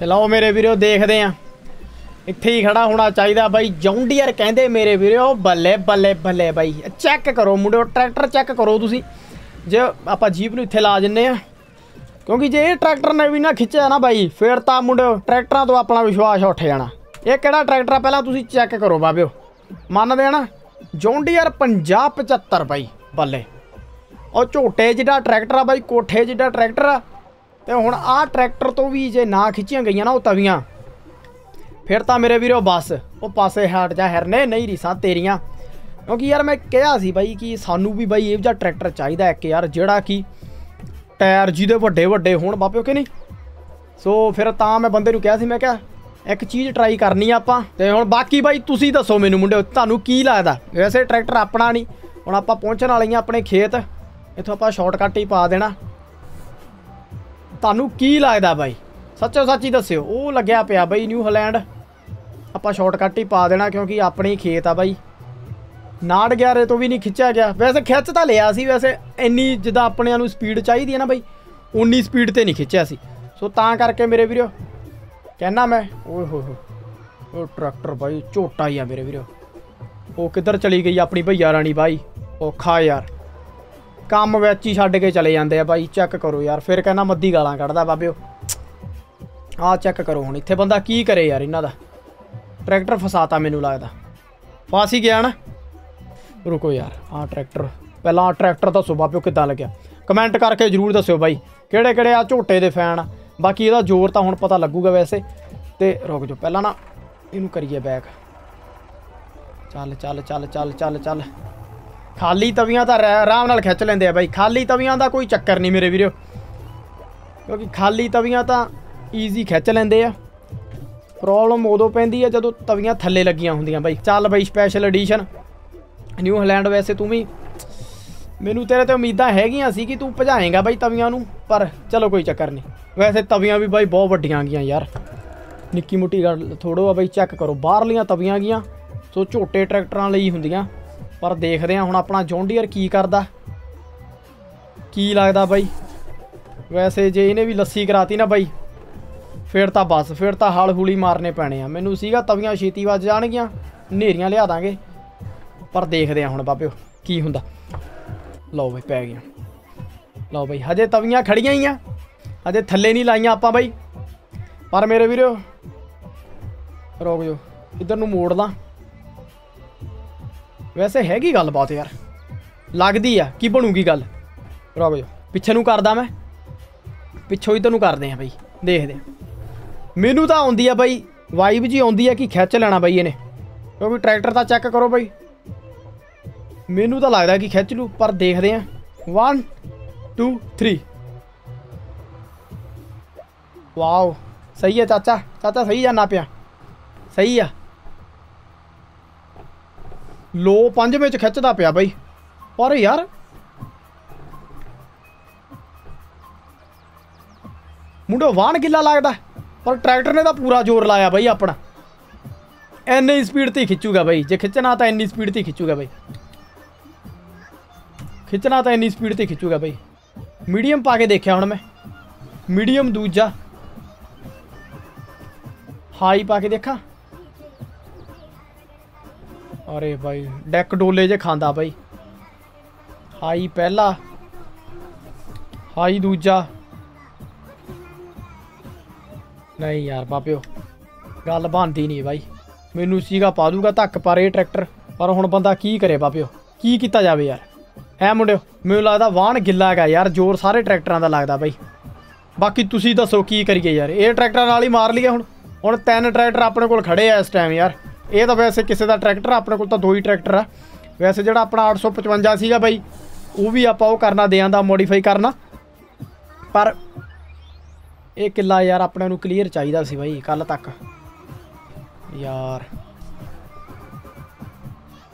ਤੇ ਲਓ ਮੇਰੇ ਵੀਰੋ, ਦੇਖਦੇ ਆ। ਇੱਥੇ ਹੀ ਖੜਾ ਹੋਣਾ ਚਾਹੀਦਾ ਬਾਈ, ਜੌਂਡੀਅਰ ਕਹਿੰਦੇ ਮੇਰੇ ਵੀਰੋ, ਬੱਲੇ ਬੱਲੇ ਬੱਲੇ ਬਾਈ। ਚੈੱਕ ਕਰੋ ਮੁੰਡਿਓ, ਟਰੈਕਟਰ ਚੈੱਕ ਕਰੋ ਤੁਸੀਂ। ਜੇ ਆਪਾਂ ਜੀਪ ਨੂੰ ਇੱਥੇ ਲਾ ਜੰਨੇ ਆ ਕਿਉਂਕਿ ਜੇ ਇਹ ਟਰੈਕਟਰ ਨੇ ਵੀ ਨਾ ਖਿੱਚਿਆ ਨਾ ਬਾਈ, ਫੇਰ ਤਾਂ ਮੁੰਡੇ ਟਰੈਕਟਰਾਂ ਤੋਂ ਆਪਣਾ ਵਿਸ਼ਵਾਸ ਉੱਠ ਜਾਣਾ। ਇਹ ਕਿਹੜਾ ਟਰੈਕਟਰ ਆ? ਪਹਿਲਾਂ ਤੁਸੀਂ ਚੈੱਕ ਕਰੋ ਬਾਬਿਓ। ਮੰਨਦੇ ਆ ਨਾ, ਜੌਂਡੀਅਰ 5075 ਬਾਈ, ਬੱਲੇ। ਉਹ ਝੋਟੇ ਜਿਹੜਾ ਟਰੈਕਟਰ ਆ ਬਾਈ, ਕੋਠੇ ਜਿਹੜਾ ਟਰੈਕਟਰ ਆ। ਤੇ ਹੁਣ ਆਹ ਟਰੈਕਟਰ ਤੋਂ ਵੀ ਜੇ ਨਾ ਖਿੱਚੀਆਂ ਗਈਆਂ ਨਾ ਉਹ ਤਵੀਆਂ। ਫਿਰ ਤਾਂ ਮੇਰੇ ਵੀਰੋ ਬਸ, ਉਹ ਪਾਸੇ ਹਟ ਜਾ ਹਰਨੇ, ਨਹੀਂ ਰੀਸਾਂ ਤੇਰੀਆਂ। ਕਿਉਂਕਿ ਯਾਰ ਮੈਂ ਕਿਹਾ ਸੀ ਬਾਈ ਕਿ ਸਾਨੂੰ ਵੀ ਬਾਈ ਇਹ ਜਿਹਾ ਟਰੈਕਟਰ ਚਾਹੀਦਾ ਇੱਕ ਯਾਰ, ਜਿਹੜਾ ਕਿ ਟਾਇਰ ਜਿਹਦੇ ਵੱਡੇ ਵੱਡੇ ਹੋਣ ਬਾਪਿਓ ਕਿ ਨਹੀਂ? ਸੋ ਫਿਰ ਤਾਂ ਮੈਂ ਬੰਦੇ ਨੂੰ ਕਿਹਾ ਸੀ, ਮੈਂ ਕਿਹਾ, ਇੱਕ ਚੀਜ਼ ਟਰਾਈ ਕਰਨੀ ਆ ਆਪਾਂ। ਤੇ ਹੁਣ ਬਾਕੀ ਬਾਈ, ਤੁਸੀਂ ਦੱਸੋ ਮੈਨੂੰ ਮੁੰਡਿਓ, ਤੁਹਾਨੂੰ ਕੀ ਲੱਗਦਾ? ਵੈਸੇ ਟਰੈਕਟਰ ਆਪਣਾ ਨਹੀਂ। ਹੁਣ ਆਪਾਂ ਪਹੁੰਚਣ ਵਾਲੀਆਂ ਆਪਣੇ ਖੇਤ, ਇੱਥੋਂ ਆਪਾਂ ਸ਼ਾਰਟਕਟ ਹੀ ਪਾ ਦੇਣਾ। ਤੁਹਾਨੂੰ ਕੀ ਲੱਗਦਾ ਬਾਈ? ਸੱਚੋ ਸੱਚੀ ਦੱਸਿਓ, ਉਹ ਲੱਗਿਆ ਪਿਆ ਬਾਈ ਨਿਊ ਹਲੈਂਡ ਆਪਾਂ ਸ਼ਾਰਟਕਟ ਹੀ ਪਾ ਦੇਣਾ ਕਿਉਂਕਿ ਆਪਣੇ ਹੀ ਖੇਤ ਆ ਬਾਈ। ਨਾੜ ਗਿਆਰੇ ਤੋਂ ਵੀ ਨਹੀਂ ਖਿੱਚਿਆ ਗਿਆ। ਵੈਸੇ ਖਿੱਚ ਤਾਂ ਲਿਆ ਸੀ, ਵੈਸੇ ਇੰਨੀ ਜਿੱਦਾਂ ਆਪਣਿਆਂ ਨੂੰ ਸਪੀਡ ਚਾਹੀਦੀ ਹੈ ਨਾ ਬਾਈ, ਉਨੀ ਸਪੀਡ ਤੇ ਨਹੀਂ ਖਿੱਚਿਆ ਸੀ। ਸੋ ਤਾਂ ਕਰਕੇ ਮੇਰੇ ਵੀਰੋ ਕਹਿਣਾ ਮੈਂ, ਓਏ ਹੋਏ ਹੋਏ ਉਹ ਟਰੈਕਟਰ ਬਾਈ, ਝੋਟਾ ਹੀ ਆ ਮੇਰੇ ਵੀਰੋ। ਉਹ ਕਿੱਧਰ ਚਲੀ ਗਈ ਆਪਣੀ ਭਈਆ ਰਾਣੀ ਬਾਈ? ਔਖਾ ਯਾਰ। ਕੰਮ ਵਿੱਚ ਹੀ ਛੱਡ ਕੇ ਚਲੇ ਜਾਂਦੇ ਆ ਬਾਈ ਚੈੱਕ ਕਰੋ ਯਾਰ, ਫਿਰ ਕਹਿੰਦਾ ਮੱਦੀ ਗਾਲਾਂ ਕੱਢਦਾ ਬਾਬਿਓ। ਆਹ ਚੈੱਕ ਕਰੋ ਹੁਣ, ਇੱਥੇ ਬੰਦਾ ਕੀ ਕਰੇ ਯਾਰ ਇਹਨਾਂ ਦਾ। ਟਰੈਕਟਰ ਫਸਾਤਾ ਮੈਨੂੰ ਲੱਗਦਾ। ਫਸ ਹੀ ਗਿਆ ਨਾ। ਰੁਕੋ ਯਾਰ, ਆਹ ਟਰੈਕਟਰ ਪਹਿਲਾਂ ਆਹ ਟਰੈਕਟਰ ਦੱਸੋ ਬਾਬਿਓ ਕਿੱਦਾਂ ਲੱਗਿਆ। ਕਮੈਂਟ ਕਰਕੇ ਜਰੂਰ ਦੱਸਿਓ ਬਾਈ ਕਿਹੜੇ ਕਿਹੜੇ ਆ ਝੋਟੇ ਦੇ ਫੈਨ ਆ। ਬਾਕੀ ਇਹਦਾ ਜ਼ੋਰ ਤਾਂ ਹੁਣ ਪਤਾ ਲੱਗੂਗਾ ਵੈਸੇ। ਤੇ ਰੁਕ ਜਾਓ, ਪਹਿਲਾਂ ਨਾ ਇਹਨੂੰ ਕਰੀਏ ਬੈਕ ਚੱਲ ਚੱਲ ਚੱਲ ਚੱਲ ਚੱਲ ਚੱਲ। ਖਾਲੀ ਤਵੀਆਂ ਤਾਂ ਆਰਾ- ਆਰਾਮ ਨਾਲ ਖਿੱਚ ਲੈਂਦੇ ਆ ਬਾਈ। ਖਾਲੀ ਤਵੀਆਂ ਦਾ ਕੋਈ ਚੱਕਰ ਨਹੀਂ ਮੇਰੇ ਵੀਰੋ। ਕਿਉਂਕਿ ਖਾਲੀ ਤਵੀਆਂ ਤਾਂ ਈਜ਼ੀ ਖਿੱਚ ਲੈਂਦੇ ਆ। ਪ੍ਰੋਬਲਮ ਉਦੋਂ ਪੈਂਦੀ ਆ ਜਦੋਂ ਤਵੀਆਂ ਥੱਲੇ ਲੱਗੀਆਂ ਹੁੰਦੀਆਂ ਬਾਈ। ਚੱਲ ਬਾਈ ਸਪੈਸ਼ਲ ਐਡੀਸ਼ਨ ਨਿਊ ਹਾਲੈਂਡ ਵੈਸੇ ਤੂੰ ਵੀ ਮੈਨੂੰ ਤੇਰੇ ਤੇ ਉਮੀਦਾਂ ਹੈਗੀਆਂ ਸੀ ਕਿ ਤੂੰ ਭਜਾਏਗਾ ਬਾਈ ਤਵੀਆਂ ਨੂੰ, ਪਰ ਚਲੋ ਕੋਈ ਚੱਕਰ ਨਹੀਂ। ਵੈਸੇ ਤਵੀਆਂ ਵੀ ਬਾਈ ਬਹੁਤ ਵੱਡੀਆਂ ਗਈਆਂ ਯਾਰ। ਨਿੱਕੀ ਮੁੱਟੀ ਗੱਲ ਥੋੜੋ ਆ ਬਾਈ ਚੈੱਕ ਕਰੋ। ਬਾਹਰਲੀਆਂ ਤਵੀਆਂ ਗਈਆਂ ਸੋ ਝੋਟੇ ਟਰੈਕਟਰਾਂ ਲਈ ਹੁੰਦੀਆਂ, ਪਰ ਦੇਖਦੇ ਆ ਹੁਣ ਆਪਣਾ ਜੌਂਡੀਅਰ ਕੀ ਕਰਦਾ। ਕੀ ਲੱਗਦਾ ਬਾਈ? ਵੈਸੇ ਜੇ ਇਹਨੇ ਵੀ ਲੱਸੀ ਕਰਾਤੀ ਨਾ ਬਾਈ, ਫਿਰ ਤਾਂ ਬਸ, ਫਿਰ ਤਾਂ ਹਲ ਹੁਲੀ ਮਾਰਨੇ ਪੈਣੇ ਆ। ਮੈਨੂੰ ਸੀਗਾ ਤਵੀਆਂ ਛੇਤੀ ਵੱਜ ਜਾਣਗੀਆਂ, ਹਨੇਰੀਆਂ ਲਿਆ ਦਾਂਗੇ। ਪਰ ਦੇਖਦੇ ਆ ਹੁਣ ਬਾਬਿਓ, ਕੀ ਹੁੰਦਾ। ਲਓ ਬਈ, ਪੈ ਗਿਆ ਲਓ ਬਈ, ਹਜੇ ਤਵੀਆਂ ਖੜੀਆਂ ਹੀ ਆ। ਹਜੇ ਥੱਲੇ ਨਹੀਂ ਲਾਈਆਂ ਆਪਾਂ ਬਾਈ। ਪਰ ਮੇਰੇ ਵੀਰੋ, ਰੁਕ ਜੋ ਇਧਰ ਨੂੰ ਮੋੜ ਲਾਂ। ਵੈਸੇ ਹੈਗੀ ਗੱਲ ਬਾਤ ਯਾਰ। ਲੱਗਦੀ ਆ, ਕੀ ਬਣੂਗੀ ਗੱਲ। ਰੁਕ ਜੋ ਪਿੱਛੇ ਨੂੰ ਕਰਦਾ ਮੈਂ। ਪਿੱਛੋਂ ਇਧਰ ਨੂੰ ਕਰਦੇ ਆ ਬਾਈ, ਦੇਖਦੇ ਆ। ਮੈਨੂੰ ਤਾਂ ਆਉਂਦੀ ਆ ਬਾਈ ਵਾਈਬ ਜੀ ਆਉਂਦੀ ਆ ਕਿ ਖਿੱਚ ਲੈਣਾ ਬਈ ਇਹਨੇ। ਕਿਉਂਕਿ ਟਰੈਕਟਰ ਤਾਂ ਚੈੱਕ ਕਰੋ ਬਈ। ਮੈਨੂੰ ਤਾਂ ਲੱਗਦਾ ਕਿ ਖਿੱਚ ਲੂ, ਪਰ ਦੇਖਦੇ ਆ 1 2 3 ਵਾਓ ਸਹੀ ਹੈ ਚਾਚਾ। ਚਾਚਾ ਸਹੀ ਜਾਣਾ ਪਿਆ। ਸਹੀ ਆ। ਲੋ, ਪੰਜ ਵਿੱਚ ਖਿੱਚਦਾ ਪਿਆ ਬਾਈ। ਪਰ ਯਾਰ ਮੁੰਡਾ ਵਾਹਣ ਗਿੱਲਾ ਲੱਗਦਾ। ਪਰ ਟਰੈਕਟਰ ਨੇ ਤਾਂ ਪੂਰਾ ਜ਼ੋਰ ਲਾਇਆ ਬਾਈ ਆਪਣਾ। ਐਨੀ ਸਪੀਡ ਤੇ ਹੀ ਖਿੱਚੂਗਾ ਬਾਈ। ਜੇ ਖਿੱਚਣਾ ਤਾਂ ਇੰਨੀ ਸਪੀਡ ਤੇ ਖਿੱਚੂਗਾ ਬਾਈ। ਖਿੱਚਣਾ ਤਾਂ ਇੰਨੀ ਸਪੀਡ ਤੇ ਖਿੱਚੂਗਾ ਬਾਈ। ਮੀਡੀਅਮ ਪਾ ਕੇ ਦੇਖਿਆ ਹੁਣ ਮੈਂ। ਮੀਡੀਅਮ ਦੂਜਾ। ਹਾਈ ਪਾ ਕੇ ਦੇਖਾਂ। ਅਰੇ ਭਾਈ ਡੈਕ ਡੋਲੇ ਜੇ ਖਾਂਦਾ ਬਾਈ। ਹਾਈ ਪਹਿਲਾ। ਹਾਈ ਦੂਜਾ। ਨਹੀਂ ਯਾਰ ਬਾਪਿਓ ਗੱਲ ਬਣਦੀ ਨਹੀਂ ਬਾਈ। ਮੈਨੂੰ ਸੀਗਾ ਪਾ ਦੂਗਾ ਧੱਕ ਪਰ ਇਹ ਟਰੈਕਟਰ ਪਰ ਹੁਣ ਬੰਦਾ ਕੀ ਕਰੇ ਬਾਪਿਓ ਕੀ ਕੀਤਾ ਜਾਵੇ ਯਾਰ? ਹੈ ਮੁੰਡਿਓ, ਮੈਨੂੰ ਲੱਗਦਾ ਵਾਹਨ ਗਿੱਲਾ ਹੈਗਾ ਯਾਰ, ਜ਼ੋਰ ਸਾਰੇ ਟਰੈਕਟਰਾਂ ਦਾ ਲੱਗਦਾ ਬਾਈ। ਬਾਕੀ ਤੁਸੀਂ ਦੱਸੋ ਕੀ ਕਰੀਏ ਯਾਰ, ਇਹ ਟਰੈਕਟਰਾਂ ਨਾਲ ਹੀ ਮਾਰ ਲਈਏ ਹੁਣ। ਹੁਣ ਤਿੰਨ ਟਰੈਕਟਰ ਆਪਣੇ ਕੋਲ ਖੜੇ ਆ ਇਸ ਟਾਈਮ ਯਾਰ। ਇਹ ਤਾਂ ਵੈਸੇ ਕਿਸੇ ਦਾ ਟਰੈਕਟਰ, ਆਪਣੇ ਕੋਲ ਤਾਂ ਦੋ ਹੀ ਟਰੈਕਟਰ ਆ। ਵੈਸੇ ਜਿਹੜਾ ਆਪਣਾ 855 ਸੀਗਾ ਬਾਈ, ਉਹ ਵੀ ਆਪਾਂ ਉਹ ਕਰਨਾ, ਦਿਆਂ ਦਾ ਮੋਡੀਫਾਈ ਕਰਨਾ। ਪਰ ਇਹ ਕਿੱਲਾ ਯਾਰ ਆਪਣੇ ਨੂੰ ਕਲੀਅਰ ਚਾਹੀਦਾ ਸੀ ਬਾਈ ਕੱਲ ਤੱਕ। ਯਾਰ।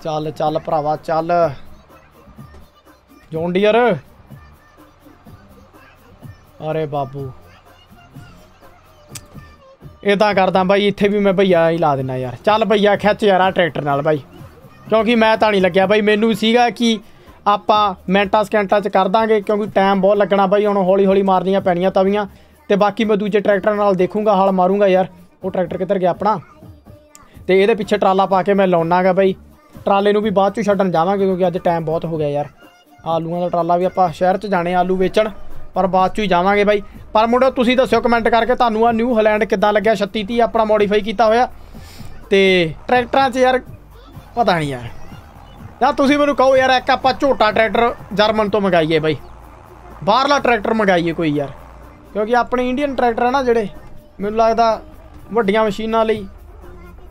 ਚੱਲ ਚੱਲ ਭਰਾਵਾ, ਚੱਲ। ਜੌਂਡੀਅਰ ਅਰੇ ਬਾਬੂ ਇਦਾਂ ਕਰਦਾ ਬਾਈ, ਇੱਥੇ ਵੀ ਮੈਂ ਭਈਆ ਹੀ ਲਾ ਦੇਣਾ ਯਾਰ। ਚੱਲ ਭਈਆ, ਖਿੱਚ ਯਾਰ ਆ ਟਰੈਕਟਰ ਨਾਲ ਬਾਈ। ਕਿਉਂਕਿ ਮੈਂ ਤਾਂ ਨਹੀਂ ਲੱਗਿਆ ਬਾਈ। ਮੈਨੂੰ ਸੀਗਾ ਕਿ ਆਪਾਂ ਮਿੰਟਾਂ ਸਕਿੰਟਾਂ ਚ ਕਰ ਦਾਂਗੇ, ਕਿਉਂਕਿ ਟਾਈਮ ਬਹੁਤ ਲੱਗਣਾ ਬਾਈ। ਹੁਣ ਹੌਲੀ ਹੌਲੀ ਮਾਰਨੀਆਂ ਪੈਣੀਆਂ ਤਵੀਆਂ ਤੇ ਬਾਕੀ ਮੈਂ ਦੂਜੇ ਟਰੈਕਟਰ ਨਾਲ ਦੇਖੂੰਗਾ, ਹਾਲ ਮਾਰੂੰਗਾ ਯਾਰ। ਉਹ ਟਰੈਕਟਰ ਕਿੱਧਰ ਗਿਆ ਆਪਣਾ। ਤੇ ਇਹਦੇ ਪਿੱਛੇ ਟਰਾਲਾ ਪਾ ਕੇ ਮੈਂ ਲਾਉਣਾਗਾ ਬਾਈ। ਟਰਾਲੇ ਨੂੰ ਵੀ ਬਾਅਦ ਚ ਛੱਡਣ ਜਾਵਾਂਗੇ, ਕਿਉਂਕਿ ਅੱਜ ਟਾਈਮ ਬਹੁਤ ਹੋ ਗਿਆ ਯਾਰ। ਆਲੂਆਂ ਦਾ ਟਰਾਲਾ ਵੀ ਆਪਾਂ ਸ਼ਹਿਰ 'ਚ ਜਾਣੇ ਆਲੂ ਵੇਚਣ, ਪਰ ਬਾਅਦ 'ਚ ਹੀ ਜਾਵਾਂਗੇ ਬਾਈ। ਪਰ ਮੁੰਡੋ ਤੁਸੀਂ ਦੱਸਿਓ ਕਮੈਂਟ ਕਰਕੇ ਤੁਹਾਨੂੰ ਆ ਨਿਊ ਹਲੈਂਡ ਕਿੱਦਾਂ ਲੱਗਿਆ? 3630 ਆਪਣਾ ਮੋਡੀਫਾਈ ਕੀਤਾ ਹੋਇਆ। ਤੇ ਟਰੈਕਟਰਾਂ 'ਚ ਯਾਰ ਪਤਾ ਨਹੀਂ ਯਾਰ। ਜਾਂ ਤੁਸੀਂ ਮੈਨੂੰ ਕਹੋ ਯਾਰ, ਇੱਕ ਆਪਾਂ ਝੋਟਾ ਟਰੈਕਟਰ ਜਰਮਨ ਤੋਂ ਮੰਗਾਈਏ ਬਾਈ। ਬਾਹਰਲਾ ਟਰੈਕਟਰ ਮੰਗਾਈਏ ਕੋਈ ਯਾਰ। ਕਿਉਂਕਿ ਆਪਣੇ ਇੰਡੀਅਨ ਟਰੈਕਟਰ ਆ ਨਾ ਜਿਹੜੇ, ਮੈਨੂੰ ਲੱਗਦਾ ਵੱਡੀਆਂ ਮਸ਼ੀਨਾਂ ਲਈ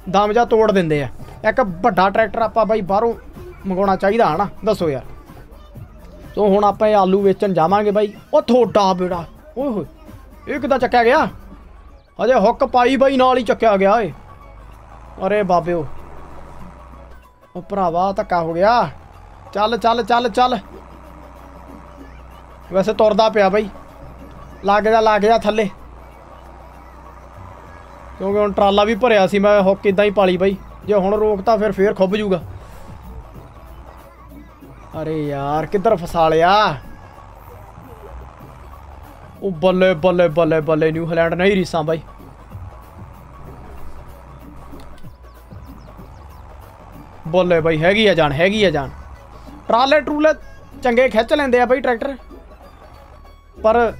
ਦਮ ਜਾ ਤੋੜ ਦਿੰਦੇ ਆ। ਇੱਕ ਵੱਡਾ ਟਰੈਕਟਰ ਆਪਾਂ ਬਾਈ ਬਾਹਰੋਂ ਮੰਗਾਉਣਾ ਚਾਹੀਦਾ, ਹਨਾ? ਦੱਸੋ ਯਾਰ। ਸੋ ਹੁਣ ਆਪਾਂ ਇਹ ਆਲੂ ਵੇਚਣ ਜਾਵਾਂਗੇ ਬਾਈ। ਉਹ ਥੋੜਾ ਬੇੜਾ। ਓਏ ਹੋਏ, ਇਹ ਕਿੱਦਾਂ ਚੱਕਿਆ ਗਿਆ? ਅਜੇ ਹੁੱਕ ਪਾਈ ਬਾਈ, ਨਾਲ ਹੀ ਚੱਕਿਆ ਗਿਆ ਏ। ਅਰੇ ਬਾਬਿਓ, ਉਹ ਭਰਾਵਾ ਧੱਕਾ ਹੋ ਗਿਆ। ਚੱਲ ਚੱਲ ਚੱਲ ਚੱਲ। ਵੈਸੇ ਤੁਰਦਾ ਪਿਆ ਬਾਈ। ਲੱਗ ਜਾ ਲੱਗ ਜਾ ਥੱਲੇ। ਕਿਉਂਕਿ ਹੁਣ ਟਰਾਲਾ ਵੀ ਭਰਿਆ ਸੀ, ਮੈਂ ਹੁੱਕ ਇਦਾਂ ਹੀ ਪਾਲੀ ਬਾਈ। ਜੇ ਹੁਣ ਰੋਕਤਾ ਫਿਰ ਫੇਰ ਖੁੱਭ ਜੂਗਾ। ਅਰੇ ਯਾਰ, ਕਿੱਧਰ ਫਸਾ ਲਿਆ? ਉਹ ਬੱਲੇ ਬੱਲੇ ਬੱਲੇ ਬੱਲੇ ਨਿਊਜ਼ੀਲੈਂਡ ਨਹੀਂ ਰੀਸਾਂ ਬਾਈ। ਬੱਲੇ ਬਾਈ, ਹੈਗੀ ਆ ਜਾਨ, ਹੈਗੀ ਆ ਜਾਨ। ਟਰਾਲੇ ਟਰੂਲੇ ਚੰਗੇ ਖਿੱਚ ਲੈਂਦੇ ਆ ਬਾਈ ਟਰੈਕਟਰ। ਪਰ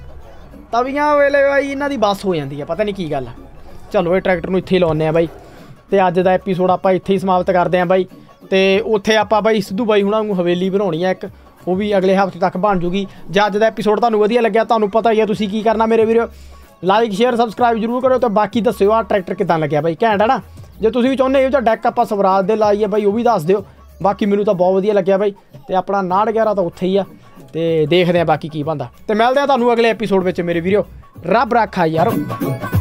ਤਵੀਆਂ ਵੇਲੇ ਬਾਈ ਇਹਨਾਂ ਦੀ ਬੱਸ ਹੋ ਜਾਂਦੀ ਆ, ਪਤਾ ਨਹੀਂ ਕੀ ਗੱਲ ਚਲੋ ਇਹ ਟਰੈਕਟਰ ਨੂੰ ਇੱਥੇ ਹੀ ਲਾਉਂਦੇ ਆ ਬਾਈ। ਤੇ ਅੱਜ ਦਾ ਐਪੀਸੋਡ ਆਪਾਂ ਇੱਥੇ ਹੀ ਸਮਾਪਤ ਕਰਦੇ ਆ ਬਾਈ। ਤੇ ਉੱਥੇ ਆਪਾਂ ਬਾਈ ਸਿੱਧੂ ਬਾਈ ਹੁਣਾਂ ਨੂੰ ਹਵੇਲੀ ਬਣਾਉਣੀ ਆ ਇੱਕ, ਉਹ ਵੀ ਅਗਲੇ ਹਫ਼ਤੇ ਤੱਕ ਬਣ ਜੂਗੀ। ਜੇ ਅੱਜ ਦਾ ਐਪੀਸੋਡ ਤੁਹਾਨੂੰ ਵਧੀਆ ਲੱਗਿਆ, ਤੁਹਾਨੂੰ ਪਤਾ ਹੀ ਆ ਤੁਸੀਂ ਕੀ ਕਰਨਾ ਮੇਰੇ ਵੀਰੋ। ਲਾਈਕ ਸ਼ੇਅਰ ਸਬਸਕ੍ਰਾਈਬ ਜਰੂਰ ਕਰੋ ਤੇ ਬਾਕੀ ਦੱਸਿਓ ਆ ਟਰੈਕਟਰ ਕਿਦਾਂ ਲੱਗਿਆ ਬਾਈ, ਘੈਂਟ ਹੈ ਨਾ? ਜੇ ਤੁਸੀਂ ਵੀ ਚਾਹੁੰਦੇ ਹੋ ਤਾਂ ਡੈਕ ਆਪਾਂ ਸਵਰਾਜ ਦੇ ਲਾਈਏ ਬਾਈ, ਉਹ ਵੀ ਦੱਸ ਦਿਓ। ਬਾਕੀ ਮੈਨੂੰ ਤਾਂ ਬਹੁਤ ਵਧੀਆ ਲੱਗਿਆ ਬਾਈ ਤੇ ਆਪਣਾ 911 ਤਾਂ ਉੱਥੇ ਹੀ ਆ ਤੇ ਦੇਖਦੇ ਆ ਬਾਕੀ ਕੀ ਬਣਦਾ। ਤੇ ਮਿਲਦੇ ਆ ਤੁਹਾਨੂੰ ਅਗਲੇ ਐਪੀਸੋਡ ਵਿੱਚ ਮੇਰੇ ਵੀਰੋ। ਰੱਬ ਰੱਖਾ ਯਾਰ।